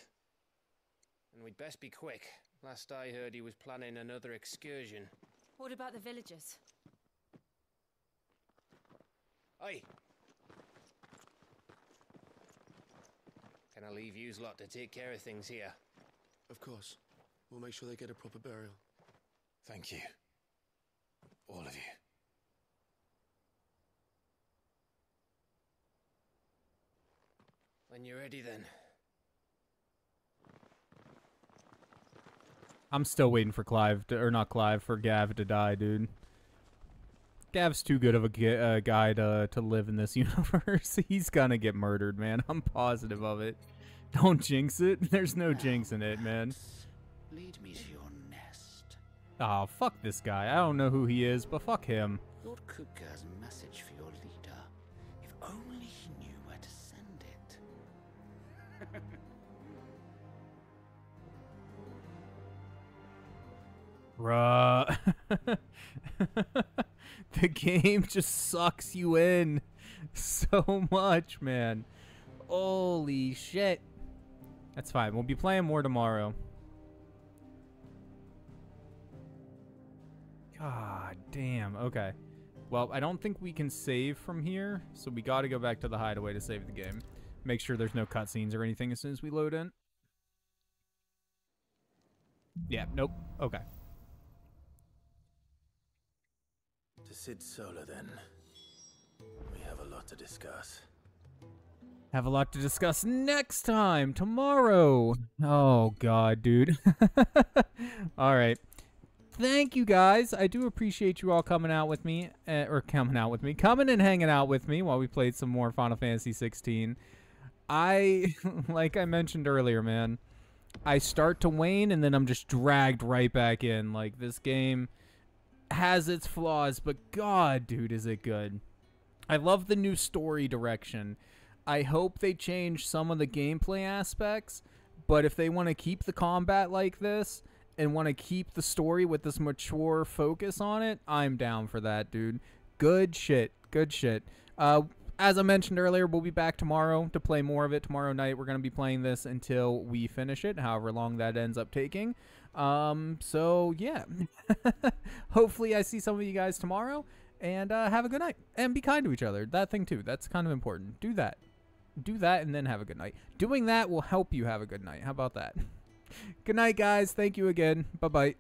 And we'd best be quick. Last I heard, he was planning another excursion. What about the villagers? Aye. Can I leave yous lot to take care of things here? Of course. We'll make sure they get a proper burial. Thank you. All of you. When you're ready, then. I'm still waiting for Clive, to, or not Clive, for Gav to die, dude. Gav's too good of a uh, guy to to live in this universe. He's gonna get murdered, man. I'm positive of it. Don't jinx it. There's no jinx in it, man. Lead me to your nest. Oh, fuck this guy. I don't know who he is, but fuck him. Lord Kupka message Bruh. the game just sucks you in so much, man. Holy shit. That's fine. We'll be playing more tomorrow. God damn. Okay. Well, I don't think we can save from here, so we got to go back to the hideaway to save the game. Make sure there's no cutscenes or anything as soon as we load in. Yeah, nope. Okay. To Cid Solar, then. We have a lot to discuss. Have a lot to discuss next time, tomorrow. Oh, God, dude. all right. Thank you, guys. I do appreciate you all coming out with me, uh, or coming out with me, coming and hanging out with me while we played some more Final Fantasy 16. I, like I mentioned earlier, man, I start to wane and then I'm just dragged right back in. Like, this game has its flaws, but God, dude, is it good. I love the new story direction. I hope they change some of the gameplay aspects, but if they want to keep the combat like this and want to keep the story with this mature focus on it, I'm down for that, dude. Good shit. Good shit. Uh, as I mentioned earlier, we'll be back tomorrow to play more of it. Tomorrow night, we're going to be playing this until we finish it, however long that ends up taking. Um, so, yeah. Hopefully, I see some of you guys tomorrow. And uh, have a good night. And be kind to each other. That thing, too. That's kind of important. Do that. Do that and then have a good night. Doing that will help you have a good night. How about that? good night, guys. Thank you again. Bye bye.